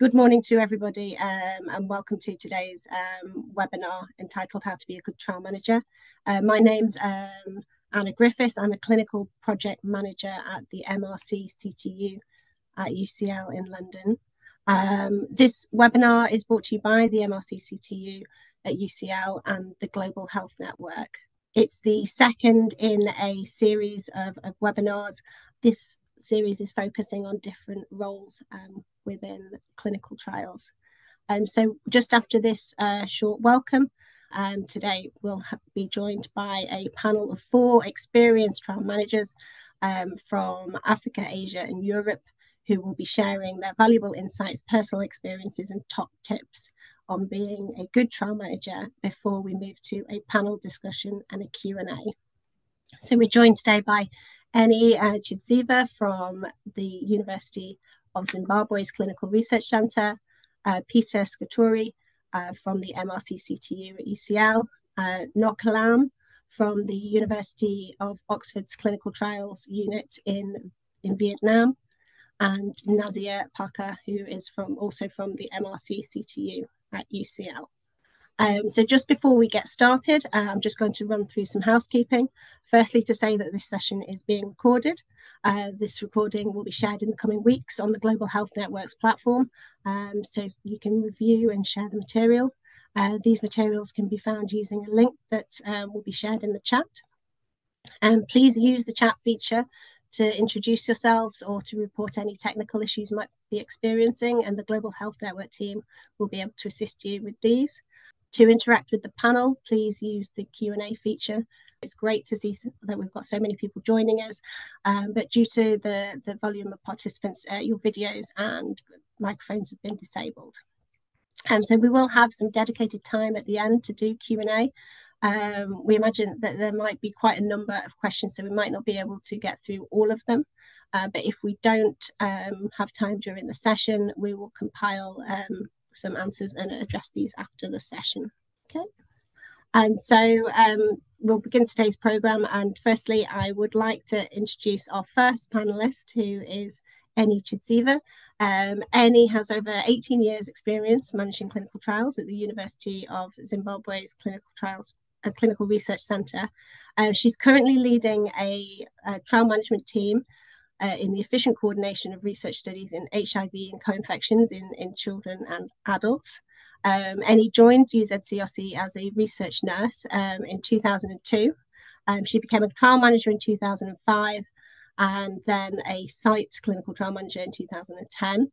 Good morning to everybody um, and welcome to today's um, webinar entitled How to Be a Good Trial Manager. Uh, my name's um, Anna Griffiths. I'm a clinical project manager at the MRC CTU at UCL in London. Um, this webinar is brought to you by the MRC CTU at UCL and the Global Health Network. It's the second in a series of, of webinars. This series is focusing on different roles um, within clinical trials. Um, so just after this uh, short welcome, um, today we'll be joined by a panel of four experienced trial managers um, from Africa, Asia and Europe who will be sharing their valuable insights, personal experiences and top tips on being a good trial manager before we move to a panel discussion and a Q&A. So we're joined today by Ennie uh, Chidziva from the University of Zimbabwe's Clinical Research Centre, uh, Peter Skoutari uh, from the MRCCTU at UCL, uh, Ngoc Lam from the University of Oxford's Clinical Trials Unit in, in Vietnam, and Nazia Parkar, who is from also from the MRCCTU at UCL. Um, so just before we get started, uh, I'm just going to run through some housekeeping. Firstly, to say that this session is being recorded. Uh, this recording will be shared in the coming weeks on the Global Health Networks platform, um, so you can review and share the material. Uh, these materials can be found using a link that um, will be shared in the chat. And please use the chat feature to introduce yourselves or to report any technical issues you might be experiencing, and the Global Health Network team will be able to assist you with these. To interact with the panel, please use the Q&A feature. It's great to see that we've got so many people joining us, um, but due to the, the volume of participants, uh, your videos and microphones have been disabled. Um, so we will have some dedicated time at the end to do Q&A. Um, we imagine that there might be quite a number of questions, so we might not be able to get through all of them. Uh, but if we don't um, have time during the session, we will compile um, some answers and address these after the session. Okay. And so um, we'll begin today's programme. And firstly, I would like to introduce our first panellist, who is Ennie Chidziva. Um, Ennie has over 18 years experience managing clinical trials at the University of Zimbabwe's Clinical Trials a Clinical Research Centre. Uh, she's currently leading a, a trial management team uh, in the efficient coordination of research studies in HIV and co-infections in, in children and adults. Um, and he joined UZCRC as a research nurse um, in 2002. Um, she became a trial manager in 2005 and then a site clinical trial manager in 2010.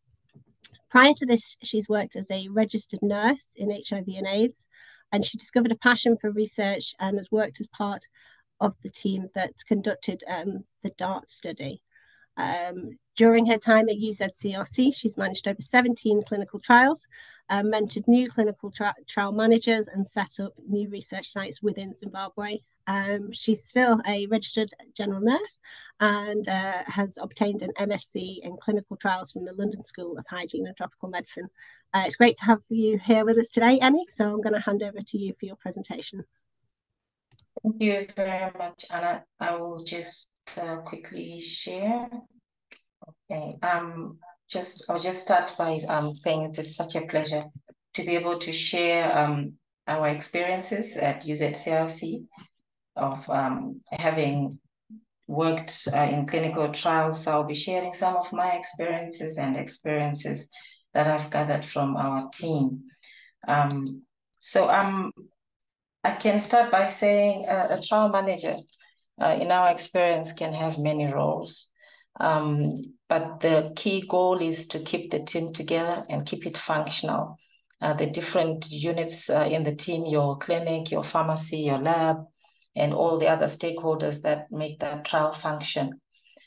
Prior to this, she's worked as a registered nurse in HIV and AIDS, and she discovered a passion for research and has worked as part of the team that conducted um, the DART study. Um, during her time at UZCRC, she's managed over 17 clinical trials, uh, mentored new clinical tri- trial managers, and set up new research sites within Zimbabwe. Um, she's still a registered general nurse and uh, has obtained an MSc in clinical trials from the London School of Hygiene and Tropical Medicine. Uh, it's great to have you here with us today, Annie. So I'm going to hand over to you for your presentation. Thank you very much, Anna. I will just uh, quickly share. Okay. Um. Just I'll just start by um saying it's just such a pleasure to be able to share um our experiences at UZCRC of um having worked uh, in clinical trials. So I'll be sharing some of my experiences and experiences that I've gathered from our team. Um, so um, I can start by saying uh, a trial manager uh, in our experience can have many roles. Um, but the key goal is to keep the team together and keep it functional. Uh, the different units uh, in the team, your clinic, your pharmacy, your lab, and all the other stakeholders that make that trial function.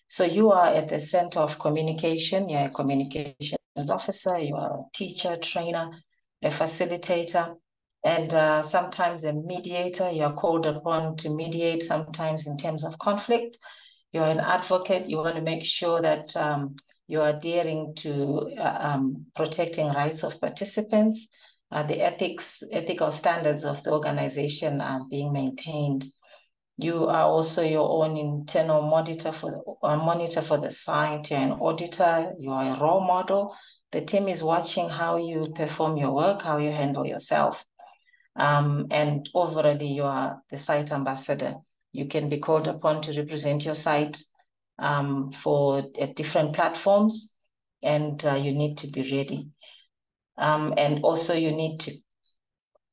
So you are at the center of communication. You're a communications officer, you are a teacher, trainer, a facilitator, and uh, sometimes a mediator. You are called upon to mediate sometimes in terms of conflict. You're an advocate. You want to make sure that um, you're adhering to uh, um, protecting rights of participants. Uh, the ethics, ethical standards of the organization are being maintained. You are also your own internal monitor for the, uh, monitor for the site. You're an auditor. You are a role model. The team is watching how you perform your work, how you handle yourself. Um, and overall, you are the site ambassador. You can be called upon to represent your site um, for different platforms, and uh, you need to be ready. Um, and also, you need to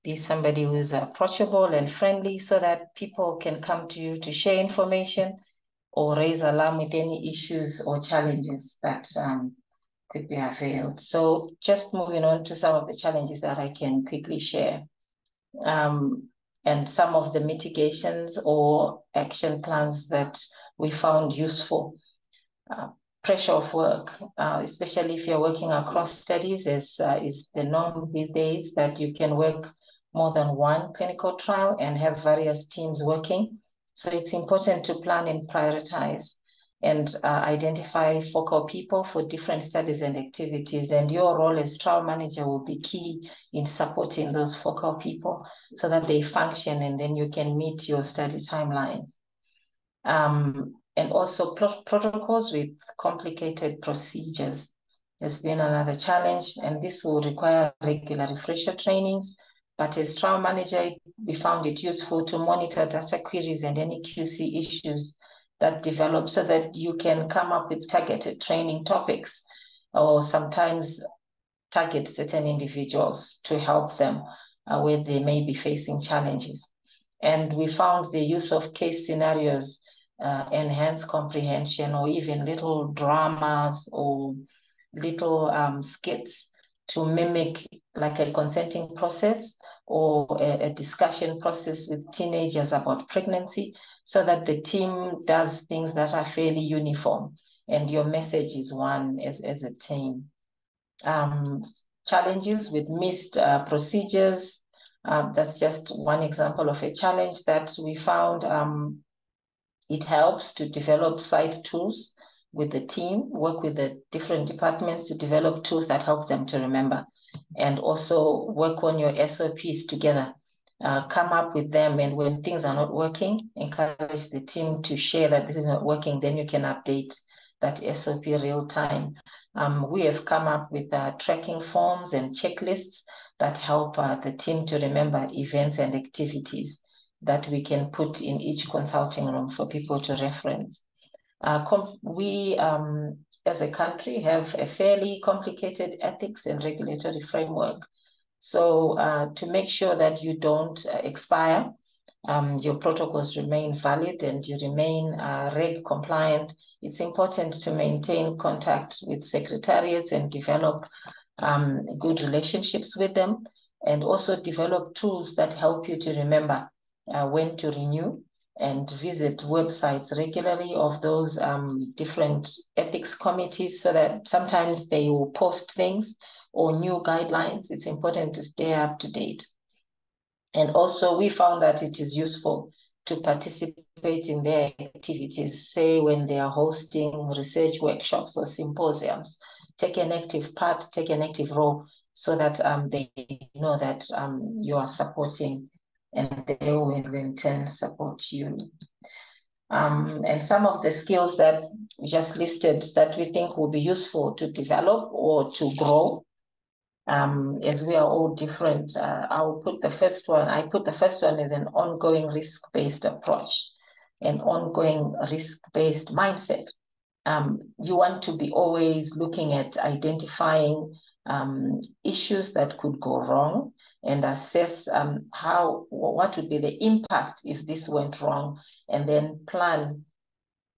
be somebody who is approachable and friendly so that people can come to you to share information or raise alarm with any issues or challenges that um, could be availed. So just moving on to some of the challenges that I can quickly share. Um, and some of the mitigations or action plans that we found useful. Uh, pressure of work, uh, especially if you're working across studies, is, uh, is the norm these days that you can work more than one clinical trial and have various teams working. So it's important to plan and prioritize and uh, identify focal people for different studies and activities. And your role as trial manager will be key in supporting those focal people so that they function and then you can meet your study timelines. Um, and also pro protocols with complicated procedures has been another challenge, and this will require regular refresher trainings but as trial manager, we found it useful to monitor data queries and any QC issues that develop so that you can come up with targeted training topics or sometimes target certain individuals to help them uh, where they may be facing challenges. And we found the use of case scenarios uh, enhance comprehension or even little dramas or little um, skits to mimic like a consenting process or a, a, discussion process with teenagers about pregnancy so that the team does things that are fairly uniform and your message is one as, as a team. Um, challenges with missed uh, procedures. Um, that's just one example of a challenge that we found. Um, it helps to develop site tools with the team, work with the different departments to develop tools that help them to remember, and also work on your SOPs together. Uh, come up with them, and when things are not working, encourage the team to share that this is not working. Then you can update that SOP real time. Um, we have come up with uh, tracking forms and checklists that help uh, the team to remember events and activities that we can put in each consulting room for people to reference. Uh, we, um, as a country, have a fairly complicated ethics and regulatory framework. So uh, to make sure that you don't uh, expire, um, your protocols remain valid and you remain uh, reg compliant, it's important to maintain contact with secretariats and develop um, good relationships with them and also develop tools that help you to remember uh, when to renew and visit websites regularly of those um, different ethics committees so that sometimes they will post things or new guidelines. It's important to stay up to date. And also we found that it is useful to participate in their activities, say when they are hosting research workshops or symposiums, take an active part, take an active role so that um, they know that um, you are supporting and they will in turn support you. Um, and some of the skills that we just listed that we think will be useful to develop or to grow, um, as we are all different. Uh, I'll put the first one, I put the first one as an ongoing risk-based approach, an ongoing risk-based mindset. Um, you want to be always looking at identifying um, issues that could go wrong and assess um, how what would be the impact if this went wrong and then plan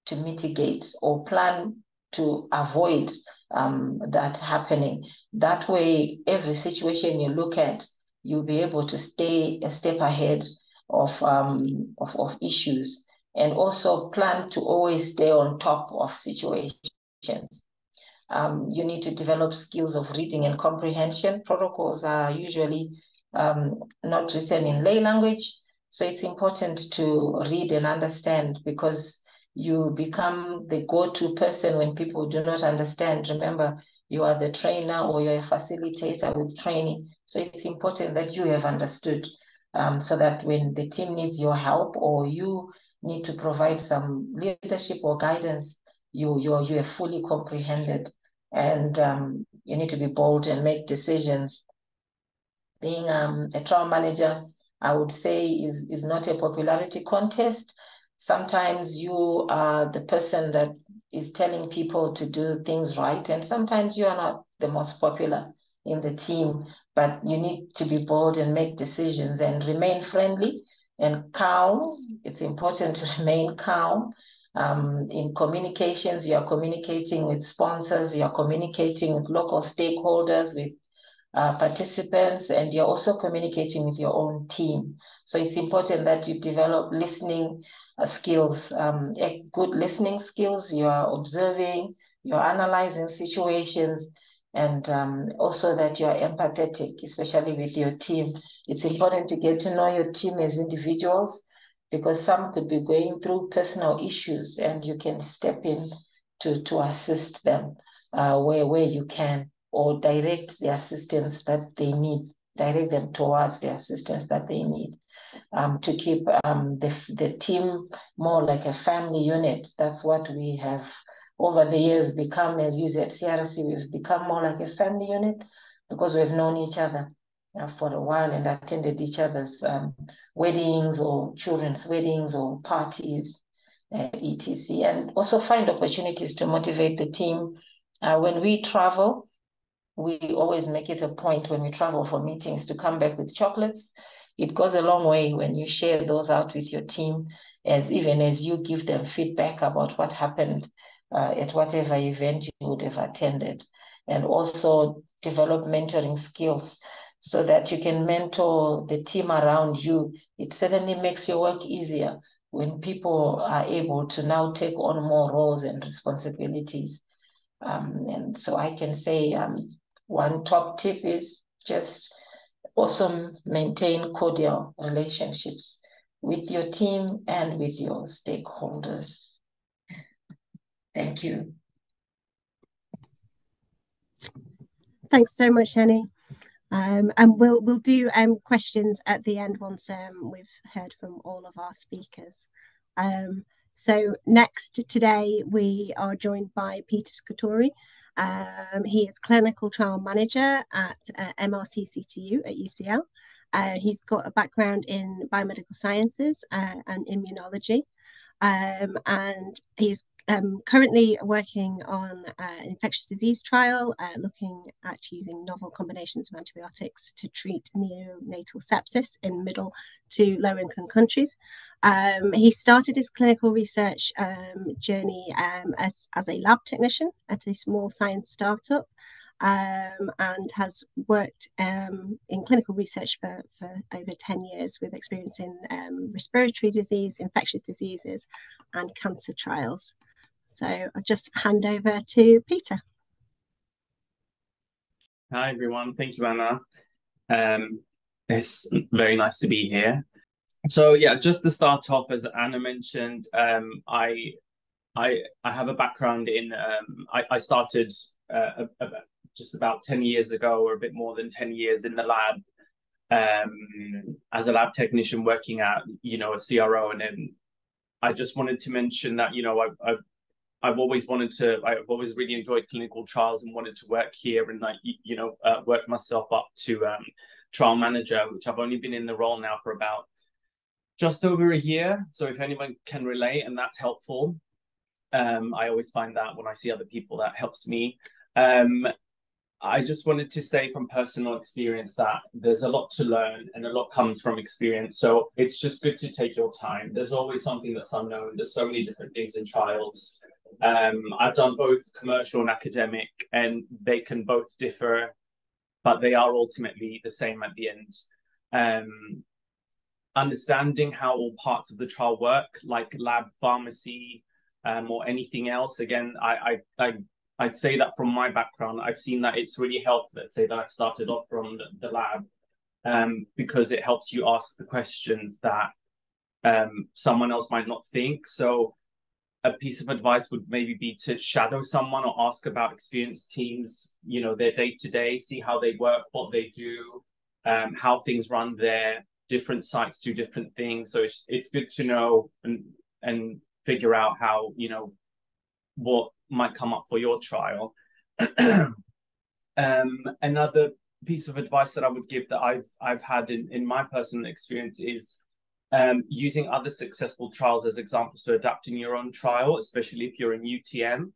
to mitigate or plan to avoid um, that happening. That way every situation you look at you'll be able to stay a step ahead of um, of, of issues. And also plan to always stay on top of situations um, you need to develop skills of reading and comprehension. Protocols are usually um, not written in lay language. So it's important to read and understand because you become the go-to person when people do not understand. Remember, you are the trainer or you're a facilitator with training. So it's important that you have understood um, so that when the team needs your help or you need to provide some leadership or guidance, you you you are fully comprehended, and um, you need to be bold and make decisions. Being um, a trial manager, I would say, is is not a popularity contest. Sometimes you are the person that is telling people to do things right, and sometimes you are not the most popular in the team, but you need to be bold and make decisions and remain friendly and calm. It's important to remain calm. Um, in communications, you are communicating with sponsors, you are communicating with local stakeholders, with uh, participants, and you're also communicating with your own team. So it's important that you develop listening uh, skills, um, good listening skills. You are observing, you're analyzing situations, and um, also that you are empathetic, especially with your team. It's important to get to know your team as individuals because some could be going through personal issues and you can step in to, to assist them uh, where, where you can or direct the assistance that they need, direct them towards the assistance that they need. Um, to keep um, the, the team more like a family unit. That's what we have over the years become, as you said, CRC, we've become more like a family unit because we've known each other for a while and attended each other's um, weddings or children's weddings or parties, uh, etc. And also find opportunities to motivate the team. Uh, when we travel, we always make it a point when we travel for meetings to come back with chocolates. It goes a long way when you share those out with your team, as even as you give them feedback about what happened uh, at whatever event you would have attended, and also develop mentoring skills so that you can mentor the team around you. It certainly makes your work easier when people are able to now take on more roles and responsibilities. Um, and so I can say um, one top tip is just also maintain cordial relationships with your team and with your stakeholders. Thank you. Thanks so much, Annie. Um, and we'll we'll do um, questions at the end once um, we've heard from all of our speakers. Um, so next today we are joined by Peter Skoutari. Um, he is clinical trial manager at uh, MRCCTU at UCL. Uh, he's got a background in biomedical sciences uh, and immunology. Um, and he's um, currently working on an infectious disease trial, uh, looking at using novel combinations of antibiotics to treat neonatal sepsis in middle to low income countries. Um, he started his clinical research um, journey um, as, as a lab technician at a small science startup um, and has worked um, in clinical research for, for over 10 years with experience in um, respiratory disease, infectious diseases, and cancer trials. So I'll just hand over to Peter. Hi, everyone. Thank you, Anna. Um, it's very nice to be here. So yeah, just to start off, as Anna mentioned, um, I I I have a background in um, I, I started uh, a, a, just about 10 years ago or a bit more than 10 years in the lab um, as a lab technician working at, you know, a CRO. And then I just wanted to mention that, you know, I, I've, I've always wanted to, I've always really enjoyed clinical trials and wanted to work here and like, you know, uh, work myself up to um, trial manager, which I've only been in the role now for about just over a year. So if anyone can relate and that's helpful, um, I always find that when I see other people, that helps me. Um, I just wanted to say from personal experience that there's a lot to learn and a lot comes from experience. So it's just good to take your time. There's always something that's unknown. There's so many different things in trials. Um, I've done both commercial and academic, and they can both differ, but they are ultimately the same at the end. Um, understanding how all parts of the trial work, like lab pharmacy um, or anything else, again, I, I, I I'd say that from my background, I've seen that it's really helped. Let's say that I've started off from the, the lab um, because it helps you ask the questions that um, someone else might not think. So, a piece of advice would maybe be to shadow someone or ask about experienced teams, you know, their day to day, see how they work, what they do, um, how things run there. Different sites do different things. So, it's, it's good to know and and figure out how you know what might come up for your trial. um, another piece of advice that I would give that I've I've had in, in my personal experience is um, using other successful trials as examples to adapt in your own trial, especially if you're in UTM.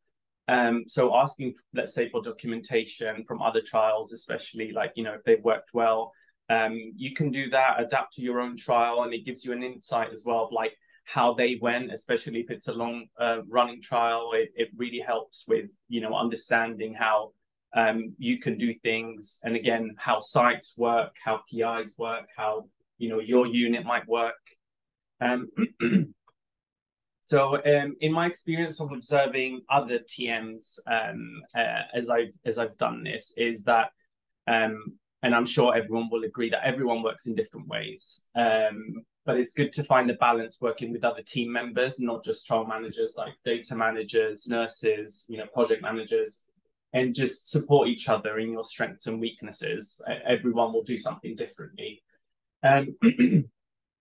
Um, so asking, let's say, for documentation from other trials, especially like you know if they've worked well, um, you can do that, adapt to your own trial, and it gives you an insight as well of like how they went, especially if it's a long uh, running trial. It, it really helps with you know understanding how um, you can do things, and again how sites work, how PIs work, how you know your unit might work. Um, so um, in my experience of observing other TMs um, uh, as I've as I've done this is that um, and I'm sure everyone will agree that everyone works in different ways. Um, but it's good to find a balance working with other team members, not just trial managers like data managers, nurses, you know, project managers, and just support each other in your strengths and weaknesses. Everyone will do something differently. Um,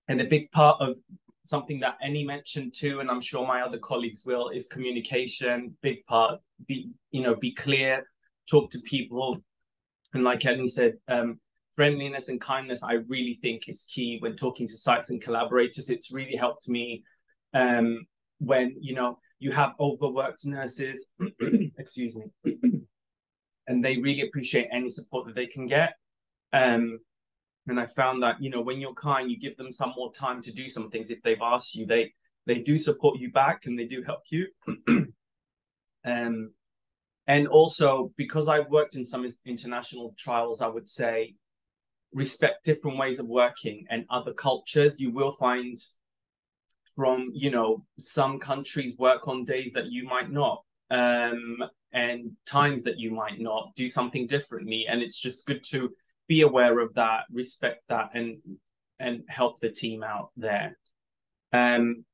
and a big part of something that Annie mentioned too, and I'm sure my other colleagues will, is communication. Big part, be you know, be clear, talk to people, and like Ellie said, um, friendliness and kindness, I really think is key when talking to sites and collaborators. It's really helped me um, when, you know, you have overworked nurses, excuse me, and they really appreciate any support that they can get. Um, and I found that, you know, when you're kind, you give them some more time to do some things. If they've asked you, they they do support you back and they do help you. um, and also because I've worked in some international trials, I would say respect different ways of working and other cultures. You will find from you know some countries work on days that you might not um, and times that you might not do something differently and it's just good to be aware of that respect that and and help the team out there um,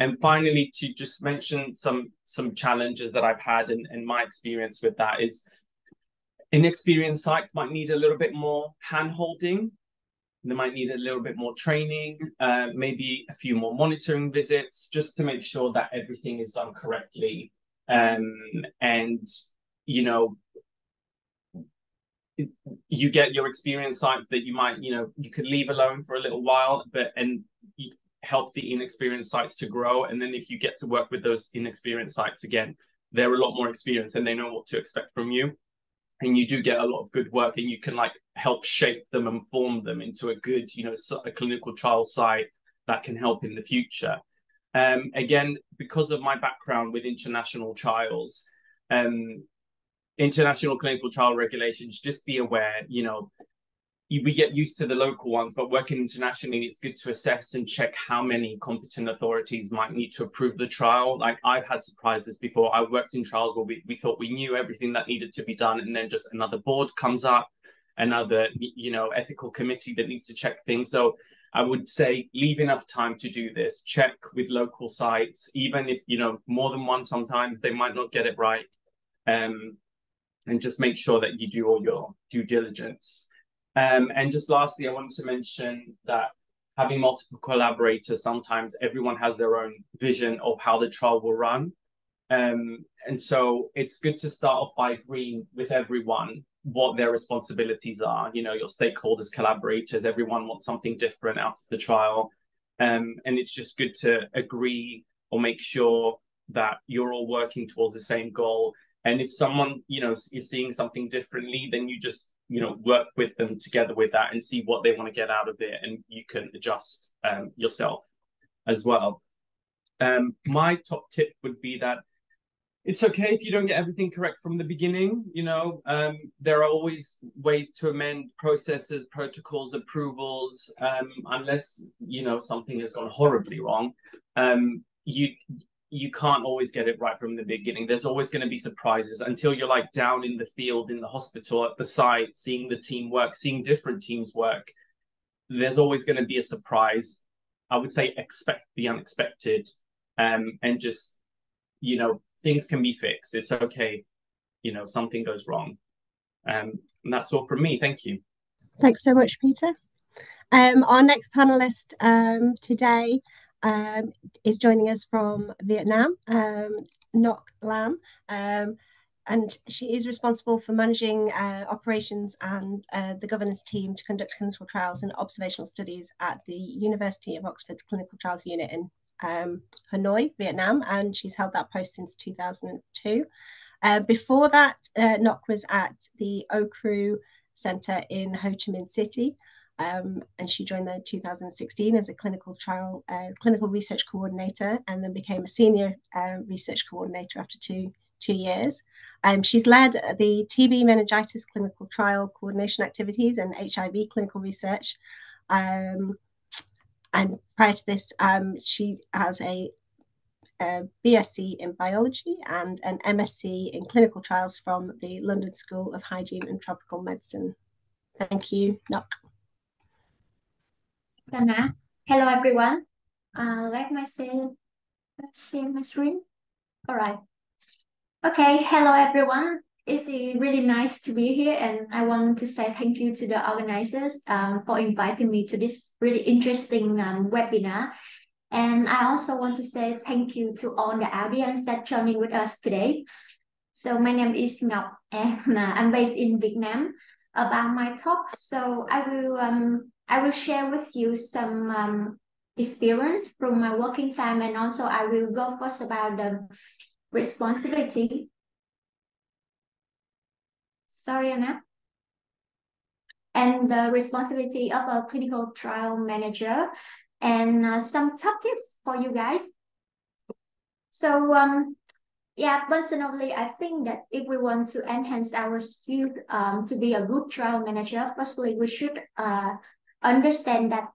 and finally, to just mention some some challenges that I've had and, and my experience with that is inexperienced sites might need a little bit more hand holding. They might need a little bit more training, uh, maybe a few more monitoring visits, just to make sure that everything is done correctly. Um, and you know, you get your experienced sites that you might, you know, you could leave alone for a little while, but and you, help the inexperienced sites to grow. And then if you get to work with those inexperienced sites again, they're a lot more experienced and they know what to expect from you. And you do get a lot of good work and you can like help shape them and form them into a good, you know, a clinical trial site that can help in the future. Um, again, because of my background with international trials, um, international clinical trial regulations, just be aware, you know, we get used to the local ones, but working internationally, it's good to assess and check how many competent authorities might need to approve the trial. Like I've had surprises before. I worked in trials where we, we thought we knew everything that needed to be done, and then just another board comes up, another you know ethical committee that needs to check things. So I would say leave enough time to do this. Check with local sites, even if you know more than one. Sometimes they might not get it right, um, and just make sure that you do all your due diligence. Um, and just lastly, I wanted to mention that having multiple collaborators, sometimes everyone has their own vision of how the trial will run. Um, and so it's good to start off by agreeing with everyone what their responsibilities are. You know, your stakeholders, collaborators, everyone wants something different out of the trial. Um, and it's just good to agree or make sure that you're all working towards the same goal. And if someone, you know, is seeing something differently, then you just you know work with them together with that and see what they want to get out of it and you can adjust um, yourself as well. Um, my top tip would be that it's okay if you don't get everything correct from the beginning you know um, there are always ways to amend processes protocols approvals um, unless you know something has gone horribly wrong. Um, you you can't always get it right from the beginning. There's always going to be surprises until you're like down in the field, in the hospital, at the site, seeing the team work, seeing different teams work. There's always going to be a surprise. I would say expect the unexpected, um, and just you know things can be fixed. It's okay, you know something goes wrong, um, and that's all from me. Thank you. Thanks so much, Peter. Um, our next panelist um, today um, is joining us from Vietnam, um, Ngoc Lam. Um, and she is responsible for managing uh, operations and uh, the governance team to conduct clinical trials and observational studies at the University of Oxford's Clinical Trials Unit in um, Hanoi, Vietnam, and she's held that post since 2002. Uh, before that, uh, Ngoc was at the OUCRU Centre in Ho Chi Minh City, um, and she joined in 2016 as a clinical trial, uh, clinical research coordinator, and then became a senior uh, research coordinator after two two years. Um, she's led the TB meningitis clinical trial coordination activities and HIV clinical research. Um, and prior to this, um, she has a, a, BSc in biology and an MSc in clinical trials from the London School of Hygiene and Tropical Medicine. Thank you, Ngoc. Sana. Hello, everyone. Uh, like myself, share my screen. All right. Okay, hello everyone. It's really nice to be here, and I want to say thank you to the organizers um, for inviting me to this really interesting um, webinar. And I also want to say thank you to all the audience that joining with us today. So my name is Ngoc, and uh, I'm based in Vietnam. About my talk, so I will um I will share with you some um, experience from my working time, and also I will go first about the responsibility. Sorry, Anna. And the responsibility of a clinical trial manager and uh, some top tips for you guys. So um, yeah, personally, I think that if we want to enhance our skill um, to be a good trial manager, firstly, we should uh, understand that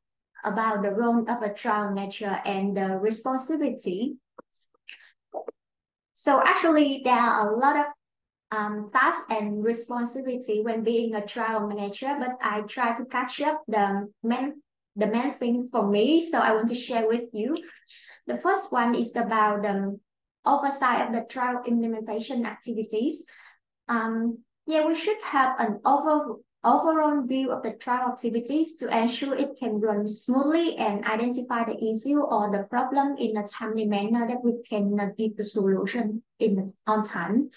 about the role of a trial manager and the responsibility so actually, there are a lot of um, tasks and responsibility when being a trial manager, but I try to catch up the main, the main thing for me. So I want to share with you. The first one is about the um, oversight of the trial implementation activities. Um, yeah, we should have an over overall view of the trial activities to ensure it can run smoothly and identify the issue or the problem in a timely manner that we can give the solution in on time.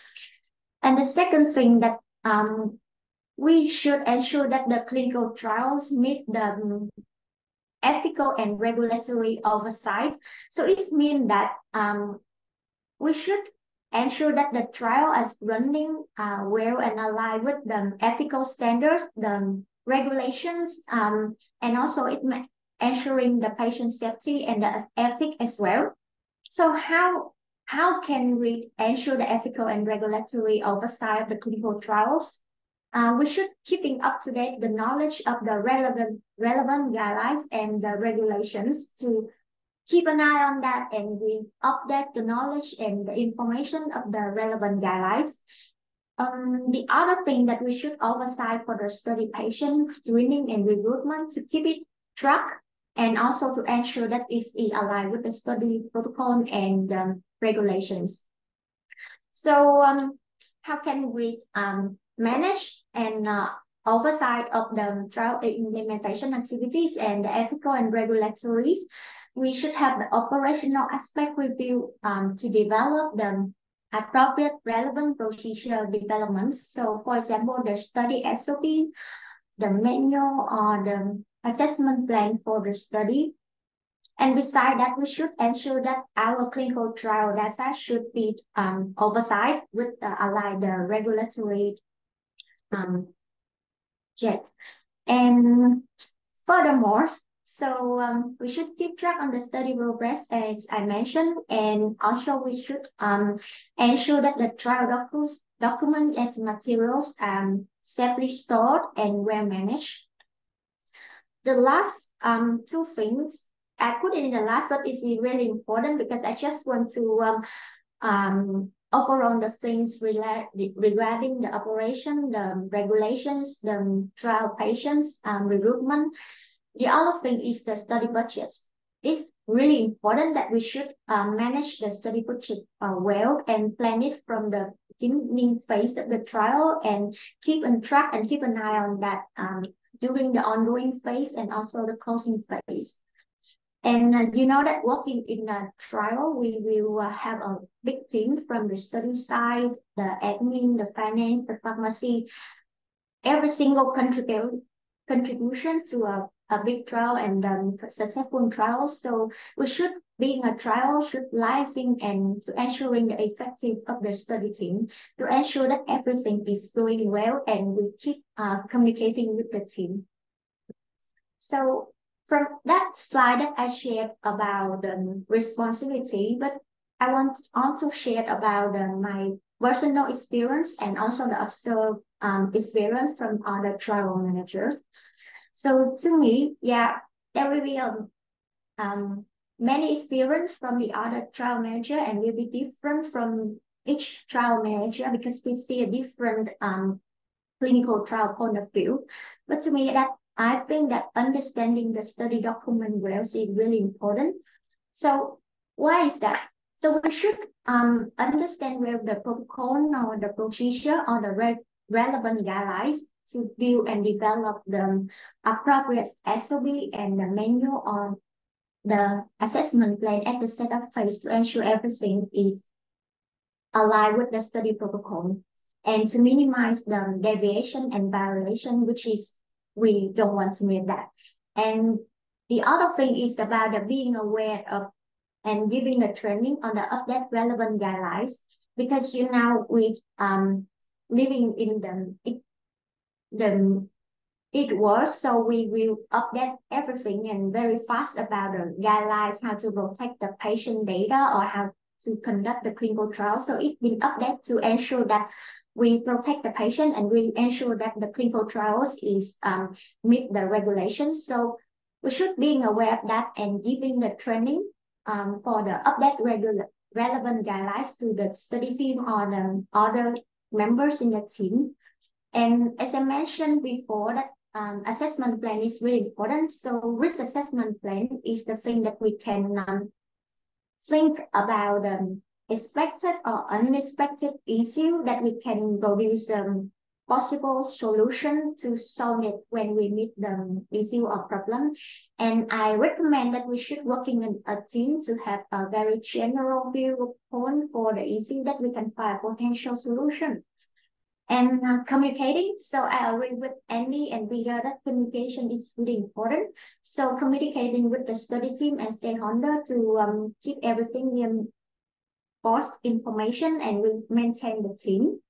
And the second thing that um, we should ensure that the clinical trials meet the um, ethical and regulatory oversight. So it means that um, we should ensure that the trial is running uh, well and aligned with the ethical standards, the regulations, um, and also it ensuring the patient safety and the ethic as well. So how how can we ensure the ethical and regulatory oversight of the clinical trials? Uh, we should keeping up to date the knowledge of the relevant relevant guidelines and the regulations to keep an eye on that and we update the knowledge and the information of the relevant guidelines. Um, the other thing that we should oversight for the study patient screening and recruitment to keep it track and also to ensure that it's aligned with the study protocol and um, regulations. So um, how can we um, manage and uh, oversight of the trial implementation activities and the ethical and regulatories we should have the operational aspect review um, to develop the appropriate relevant procedure developments. So for example, the study SOP, the manual or the assessment plan for the study. And beside that, we should ensure that our clinical trial data should be um, oversight with the aligned the regulatory um, check. And furthermore, so um, we should keep track on the study progress as I mentioned, and also we should um, ensure that the trial docu documents and materials are um, safely stored and well managed. The last um, two things, I put it in the last, but it's really important because I just want to um, um, overall the things regarding the operation, the regulations, the trial patients, um, recruitment, the other thing is the study budgets. It's really important that we should uh, manage the study budget uh, well and plan it from the beginning phase of the trial and keep on track and keep an eye on that um, during the ongoing phase and also the closing phase. And uh, you know that working in a trial, we will uh, have a big team from the study side, the admin, the finance, the pharmacy, every single contribute contribution to a, a big trial and um, successful trial. So we should being a trial should liaising and to ensuring the effective of the study team to ensure that everything is going well and we keep uh, communicating with the team. So from that slide that I shared about the um, responsibility, but I want also share about uh, my personal experience and also the observed um, experience from other trial managers. So to me, yeah, there will be um, um, many experience from the other trial manager and will be different from each trial manager because we see a different um, clinical trial point of view. But to me, that I think that understanding the study document well is really important. So why is that? So we should um, understand well the protocol or the procedure or the re relevant guidelines to build and develop the appropriate SOP and the menu or the assessment plan at the setup phase to ensure everything is aligned with the study protocol and to minimize the deviation and variation, which is we don't want to meet that. And the other thing is about the being aware of and giving the training on the update relevant guidelines because you know we um living in the the it was. So we will update everything and very fast about the guidelines how to protect the patient data or how to conduct the clinical trial. So it been updated to ensure that we protect the patient and we ensure that the clinical trials is um, meet the regulations. So we should being aware of that and giving the training um, for the update regular relevant guidelines to the study team or the other members in the team and as I mentioned before, that um, assessment plan is really important. So risk assessment plan is the thing that we can um, think about um, expected or unexpected issue that we can produce um, possible solution to solve it when we meet the issue or problem. And I recommend that we should working in a team to have a very general view point for the issue that we can find potential solution and uh, communicating. So I agree with Andy and Peter that communication is really important. So communicating with the study team and stakeholder to um, keep everything in post information and we maintain the team.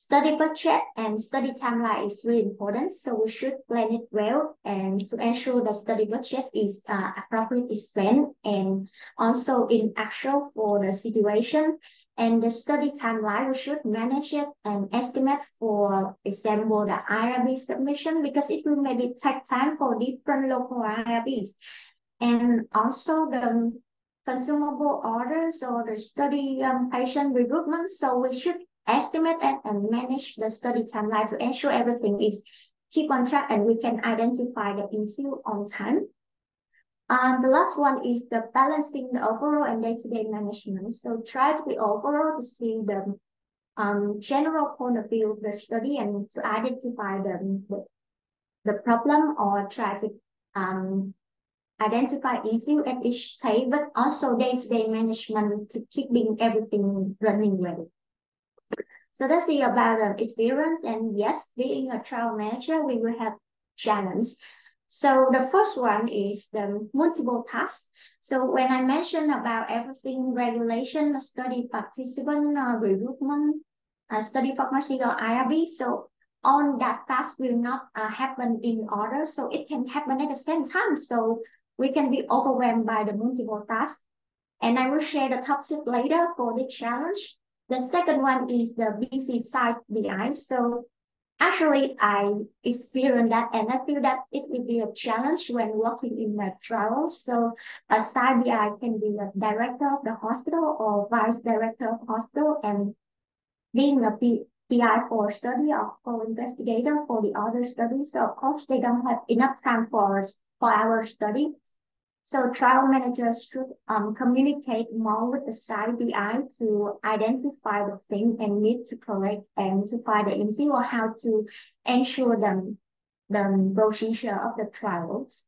Study budget and study timeline is really important. So we should plan it well and to ensure the study budget is uh, appropriately spent and also in actual for the situation and the study timeline, we should manage it and estimate for example, the IRB submission because it will maybe take time for different local IRBs. And also the consumable orders or the study um, patient recruitment. So we should estimate it and manage the study timeline to ensure everything is keep on track and we can identify the issue on time. And the last one is the balancing the overall and day-to-day -day management. So try to be overall to see the um, general point of view of the study and to identify the, the, the problem or try to um, identify issue at each stage, but also day-to-day -day management to keeping everything running well. So that's it about the experience. And yes, being a trial manager, we will have challenge. So the first one is the multiple task. So when I mentioned about everything regulation, study participant, uh, recruitment, uh, study pharmacy or IRB, so on that task will not uh, happen in order. So it can happen at the same time. So we can be overwhelmed by the multiple tasks. And I will share the top tip later for the challenge. The second one is the busy site PI. So Actually, I experienced that and I feel that it will be a challenge when working in my trial. So a side PI can be the director of the hospital or vice director of hospital and being a PI for study or co-investigator for the other studies. So of course, they don't have enough time for, for our study. So trial managers should um, communicate more with the site PI to identify the thing and need to correct and to find the issue or how to ensure them the procedure of the trials.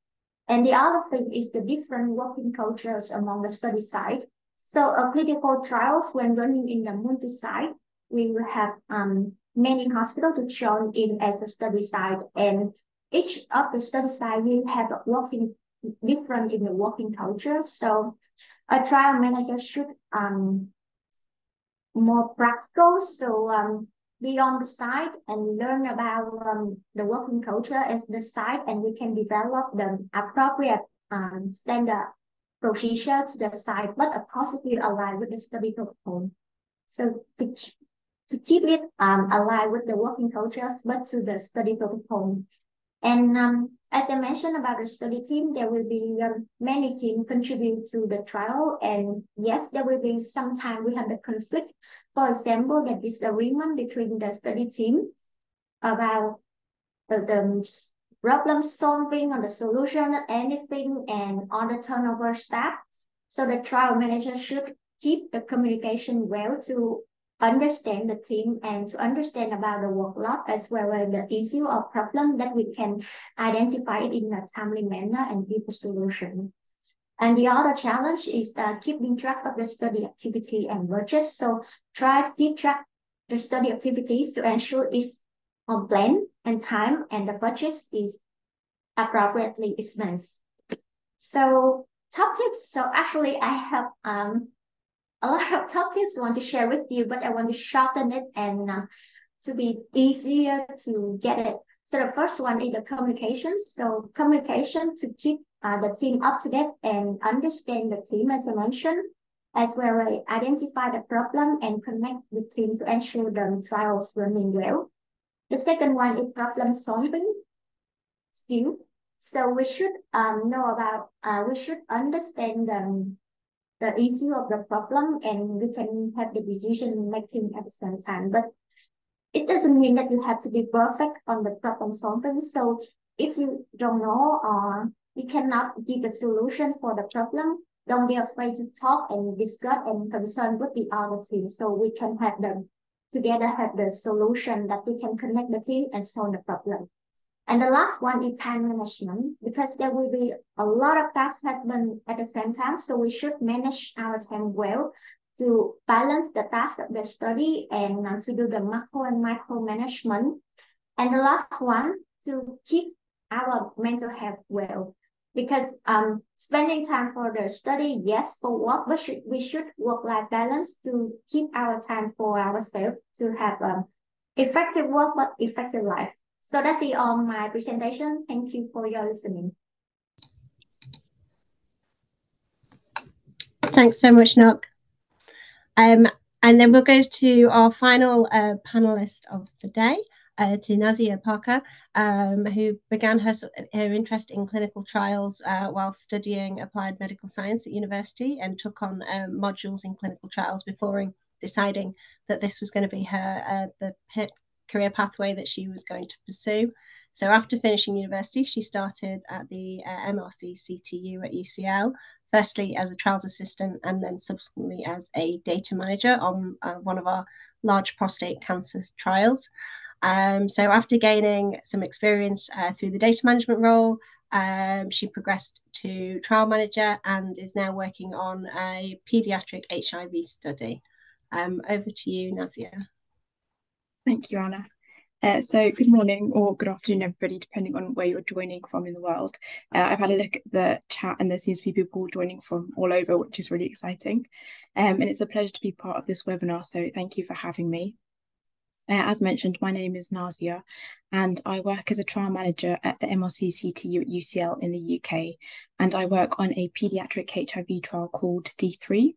And the other thing is the different working cultures among the study site. So a clinical trials when running in the multi-site, we will have um, many hospitals to join in as a study site and each of the study site will have a working different in the working culture. So a trial manager should um more practical. So um be on the site and learn about um, the working culture as the site and we can develop the appropriate um, standard procedure to the site, but possibly aligned with the study protocol. So to, to keep it um, aligned with the working cultures, but to the study protocol. And um, as I mentioned about the study team, there will be um, many teams contribute to the trial. And yes, there will be sometimes we have the conflict. For example, the disagreement between the study team about the, the problem solving or the solution, anything, and on the turnover staff. So the trial manager should keep the communication well to understand the team and to understand about the workload as well as the issue or problem that we can identify it in a timely manner and give a solution. And the other challenge is uh, keeping track of the study activity and budget. So try to keep track the study activities to ensure it's on plan and time and the budget is appropriately expensed. So top tips. So actually I have um a lot of top tips I want to share with you, but I want to shorten it and uh, to be easier to get it. So the first one is the communication. So communication to keep uh, the team up to date and understand the team as I mentioned, as well as identify the problem and connect the team to ensure the trials running well. The second one is problem solving skill. So we should um, know about, uh, we should understand the the issue of the problem and we can have the decision making at the same time. But it doesn't mean that you have to be perfect on the problem solving. So if you don't know or you cannot give a solution for the problem, don't be afraid to talk and discuss and concern with the other team so we can have them together have the solution that we can connect the team and solve the problem. And the last one is time management, because there will be a lot of tasks happen at the same time. So we should manage our time well to balance the tasks of the study and uh, to do the macro and micro management. And the last one, to keep our mental health well. Because um, spending time for the study, yes, for work, but should, we should work-life balance to keep our time for ourselves to have um, effective work but effective life. So that's it on my presentation. Thank you for your listening. Thanks so much, Ngoc. Um, and then we'll go to our final uh, panelist of the day, uh, to Nazia Parkar, um, who began her, her interest in clinical trials uh, while studying applied medical science at university and took on um, modules in clinical trials before deciding that this was going to be her uh, the career pathway that she was going to pursue. So after finishing university, she started at the uh, MRC CTU at UCL, firstly as a trials assistant and then subsequently as a data manager on uh, one of our large prostate cancer trials. Um, so after gaining some experience uh, through the data management role, um, she progressed to trial manager and is now working on a pediatric HIV study. Um, over to you, Nazia. Thank you, Anna. Uh, so good morning or good afternoon, everybody, depending on where you're joining from in the world. Uh, I've had a look at the chat and there seems to be people joining from all over, which is really exciting. Um, and it's a pleasure to be part of this webinar, so thank you for having me. Uh, as mentioned, my name is Nazia and I work as a trial manager at the MRC CTU at UCL in the UK. And I work on a paediatric HIV trial called D3.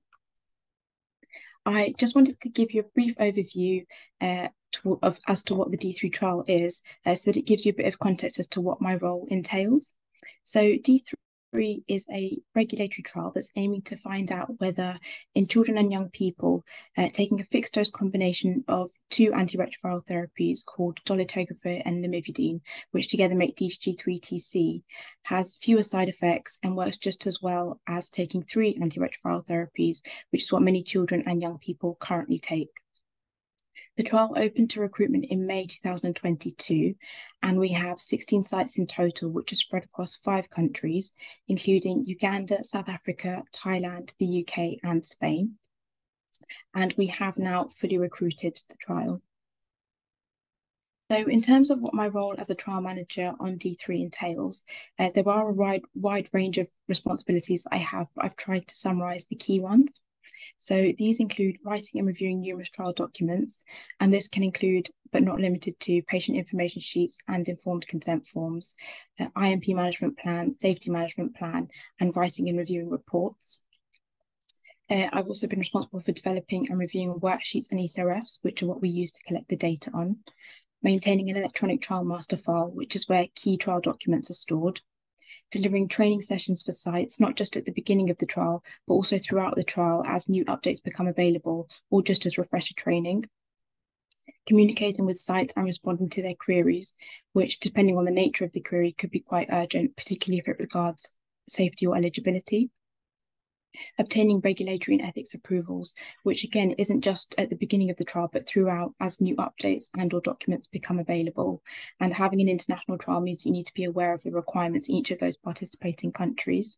I just wanted to give you a brief overview uh, to, of as to what the D3 trial is, uh, so that it gives you a bit of context as to what my role entails. So D3 is a regulatory trial that's aiming to find out whether in children and young people uh, taking a fixed dose combination of two antiretroviral therapies called dolutegravir and lamivudine, which together make DTG/3TC, has fewer side effects and works just as well as taking three antiretroviral therapies, which is what many children and young people currently take. The trial opened to recruitment in May 2022, and we have 16 sites in total, which are spread across five countries, including Uganda, South Africa, Thailand, the UK, and Spain. And we have now fully recruited the trial. So, in terms of what my role as a trial manager on D3 entails, uh, there are a wide, wide range of responsibilities I have, but I've tried to summarize the key ones. So these include writing and reviewing numerous trial documents, and this can include, but not limited to, patient information sheets and informed consent forms, uh, IMP management plan, safety management plan, and writing and reviewing reports. Uh, I've also been responsible for developing and reviewing worksheets and ECRFs, which are what we use to collect the data on, maintaining an electronic trial master file, which is where key trial documents are stored, delivering training sessions for sites, not just at the beginning of the trial, but also throughout the trial as new updates become available or just as refresher training. Communicating with sites and responding to their queries, which, depending on the nature of the query, could be quite urgent, particularly if it regards safety or eligibility obtaining regulatory and ethics approvals, which again isn't just at the beginning of the trial, but throughout as new updates and or documents become available. And having an international trial means you need to be aware of the requirements in each of those participating countries.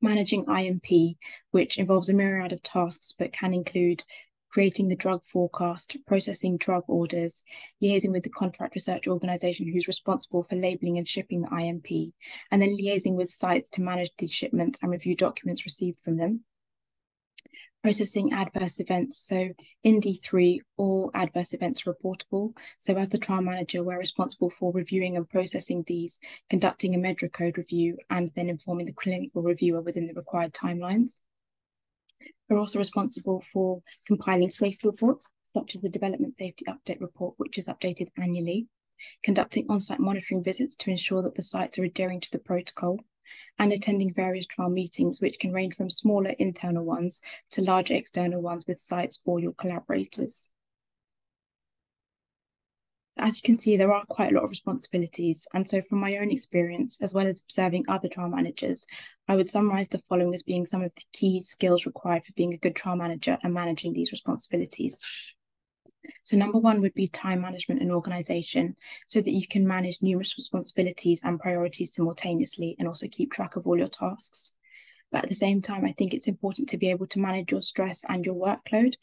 Managing IMP, which involves a myriad of tasks but can include creating the drug forecast, processing drug orders, liaising with the contract research organisation who's responsible for labelling and shipping the IMP, and then liaising with sites to manage these shipments and review documents received from them. Processing adverse events. So in D3, all adverse events are reportable. So as the trial manager, we're responsible for reviewing and processing these, conducting a MedDRA code review, and then informing the clinical reviewer within the required timelines. We're also responsible for compiling safety reports, such as the Development Safety Update Report, which is updated annually, conducting on-site monitoring visits to ensure that the sites are adhering to the protocol, and attending various trial meetings, which can range from smaller internal ones to larger external ones with sites or your collaborators as you can see, there are quite a lot of responsibilities. And so, from my own experience, as well as observing other trial managers, I would summarize the following as being some of the key skills required for being a good trial manager and managing these responsibilities. So, number one would be time management and organization so that you can manage numerous responsibilities and priorities simultaneously and also keep track of all your tasks. But at the same time, I think it's important to be able to manage your stress and your workload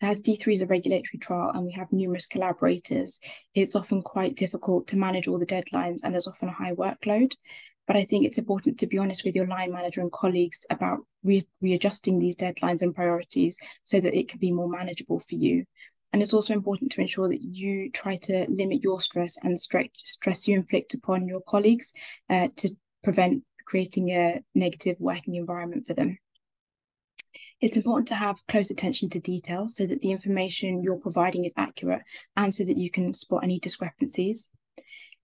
as D3 is a regulatory trial and we have numerous collaborators, it's often quite difficult to manage all the deadlines and there's often a high workload. But I think it's important to be honest with your line manager and colleagues about re readjusting these deadlines and priorities so that it can be more manageable for you. And it's also important to ensure that you try to limit your stress and the stress you inflict upon your colleagues uh, to prevent creating a negative working environment for them. It's important to have close attention to detail so that the information you're providing is accurate and so that you can spot any discrepancies.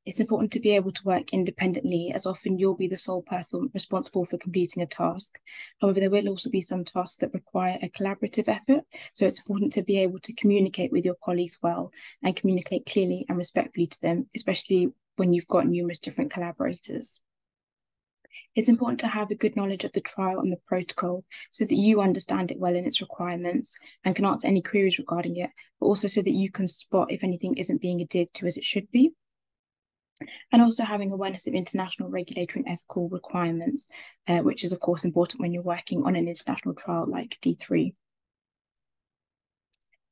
It's important to be able to work independently, as often you'll be the sole person responsible for completing a task. However, there will also be some tasks that require a collaborative effort, so it's important to be able to communicate with your colleagues well and communicate clearly and respectfully to them, especially when you've got numerous different collaborators. It's important to have a good knowledge of the trial and the protocol so that you understand it well in its requirements and can answer any queries regarding it, but also so that you can spot if anything isn't being adhered to as it should be. And also having awareness of international regulatory and ethical requirements, uh, which is, of course, important when you're working on an international trial like D3.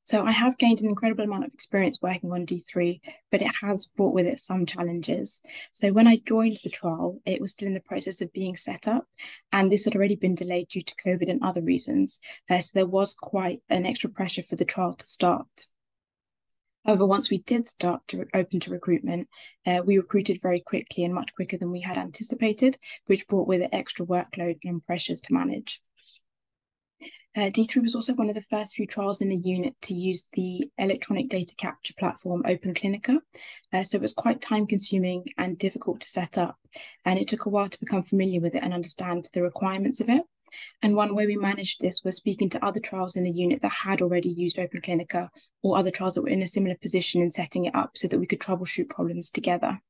So I have gained an incredible amount of experience working on D3, but it has brought with it some challenges. So when I joined the trial, it was still in the process of being set up, and this had already been delayed due to COVID and other reasons. Uh, so there was quite an extra pressure for the trial to start. However, once we did start to open to recruitment, uh, we recruited very quickly and much quicker than we had anticipated, which brought with it extra workload and pressures to manage. Uh, D3 was also one of the first few trials in the unit to use the electronic data capture platform OpenClinica. Uh, so it was quite time consuming and difficult to set up. And it took a while to become familiar with it and understand the requirements of it. And one way we managed this was speaking to other trials in the unit that had already used OpenClinica or other trials that were in a similar position in setting it up so that we could troubleshoot problems together.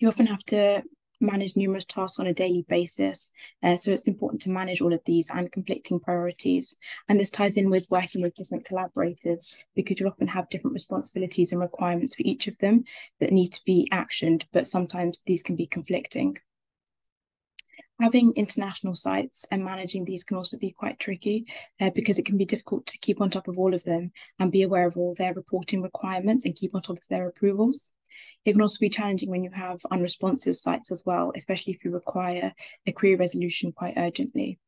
You often have to manage numerous tasks on a daily basis. Uh, so it's important to manage all of these and conflicting priorities. And this ties in with working with different collaborators because you'll often have different responsibilities and requirements for each of them that need to be actioned, but sometimes these can be conflicting. Having international sites and managing these can also be quite tricky uh, because it can be difficult to keep on top of all of them and be aware of all their reporting requirements and keep on top of their approvals. It can also be challenging when you have unresponsive sites as well, especially if you require a query resolution quite urgently.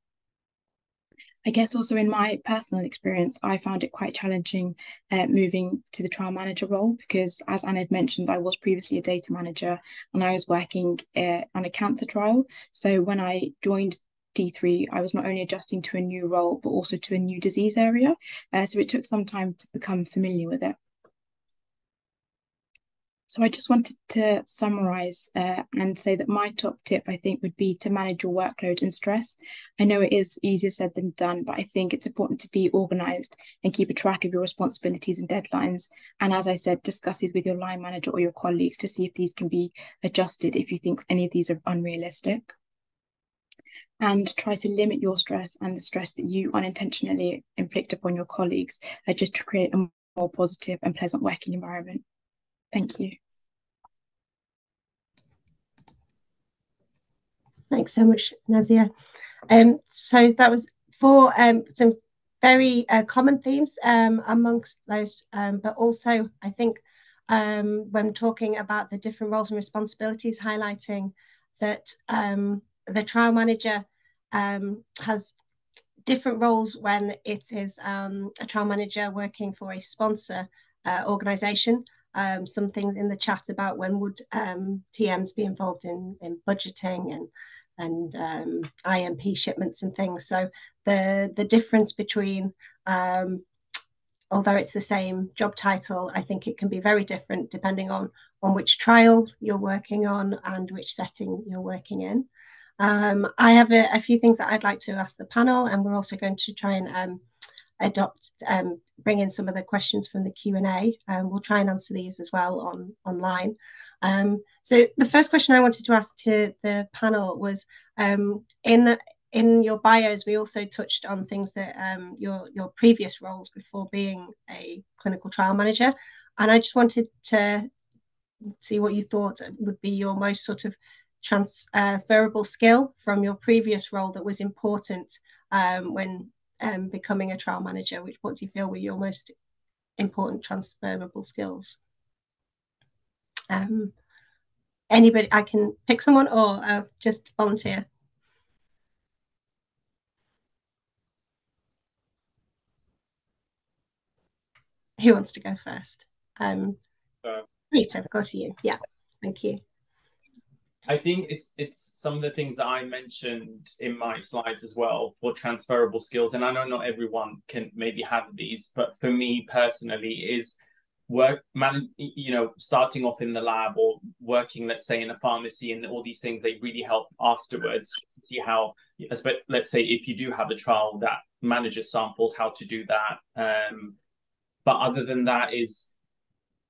I guess also in my personal experience, I found it quite challenging uh, moving to the trial manager role because, as Anna had mentioned, I was previously a data manager and I was working uh, on a cancer trial. So when I joined D3, I was not only adjusting to a new role, but also to a new disease area. Uh, so it took some time to become familiar with it. So I just wanted to summarize uh, and say that my top tip, I think, would be to manage your workload and stress. I know it is easier said than done, but I think it's important to be organized and keep a track of your responsibilities and deadlines. And as I said, discuss these with your line manager or your colleagues to see if these can be adjusted if you think any of these are unrealistic. And try to limit your stress and the stress that you unintentionally inflict upon your colleagues uh, just to create a more positive and pleasant working environment. Thank you. Thanks so much, Nazia. Um, so that was four um, some very uh, common themes um, amongst those, um, but also I think um, when talking about the different roles and responsibilities, highlighting that um, the trial manager has different roles when it is a trial manager working for a sponsor uh, organization um, some things in the chat about when would um, TMs be involved in, in budgeting and and um, IMP shipments and things. So the the difference between um, although it's the same job title, I think it can be very different depending on on which trial you're working on and which setting you're working in. Um, I have a, a, few things that I'd like to ask the panel, and we're also going to try and um, adopt um, bring in some of the questions from the Q&A. Um, we'll try and answer these as well on online. Um, so the first question I wanted to ask to the panel was um, in in your bios, we also touched on things that um, your your previous roles before being a clinical trial manager, and I just wanted to see what you thought would be your most sort of transferable skill from your previous role that was important um, when um, becoming a trial manager? Which what do you feel were your most important transferable skills? Um, anybody, I can pick someone or uh, just volunteer. Who wants to go first? Um, uh, Peter, go to you. Yeah, thank you. I think it's it's some of the things that I mentioned in my slides as well for transferable skills, and I know not everyone can maybe have these, but for me personally, is work man you know starting off in the lab or working let's say in a pharmacy and all these things they really help afterwards see how but let's say if you do have a trial that manages samples how to do that um but other than that is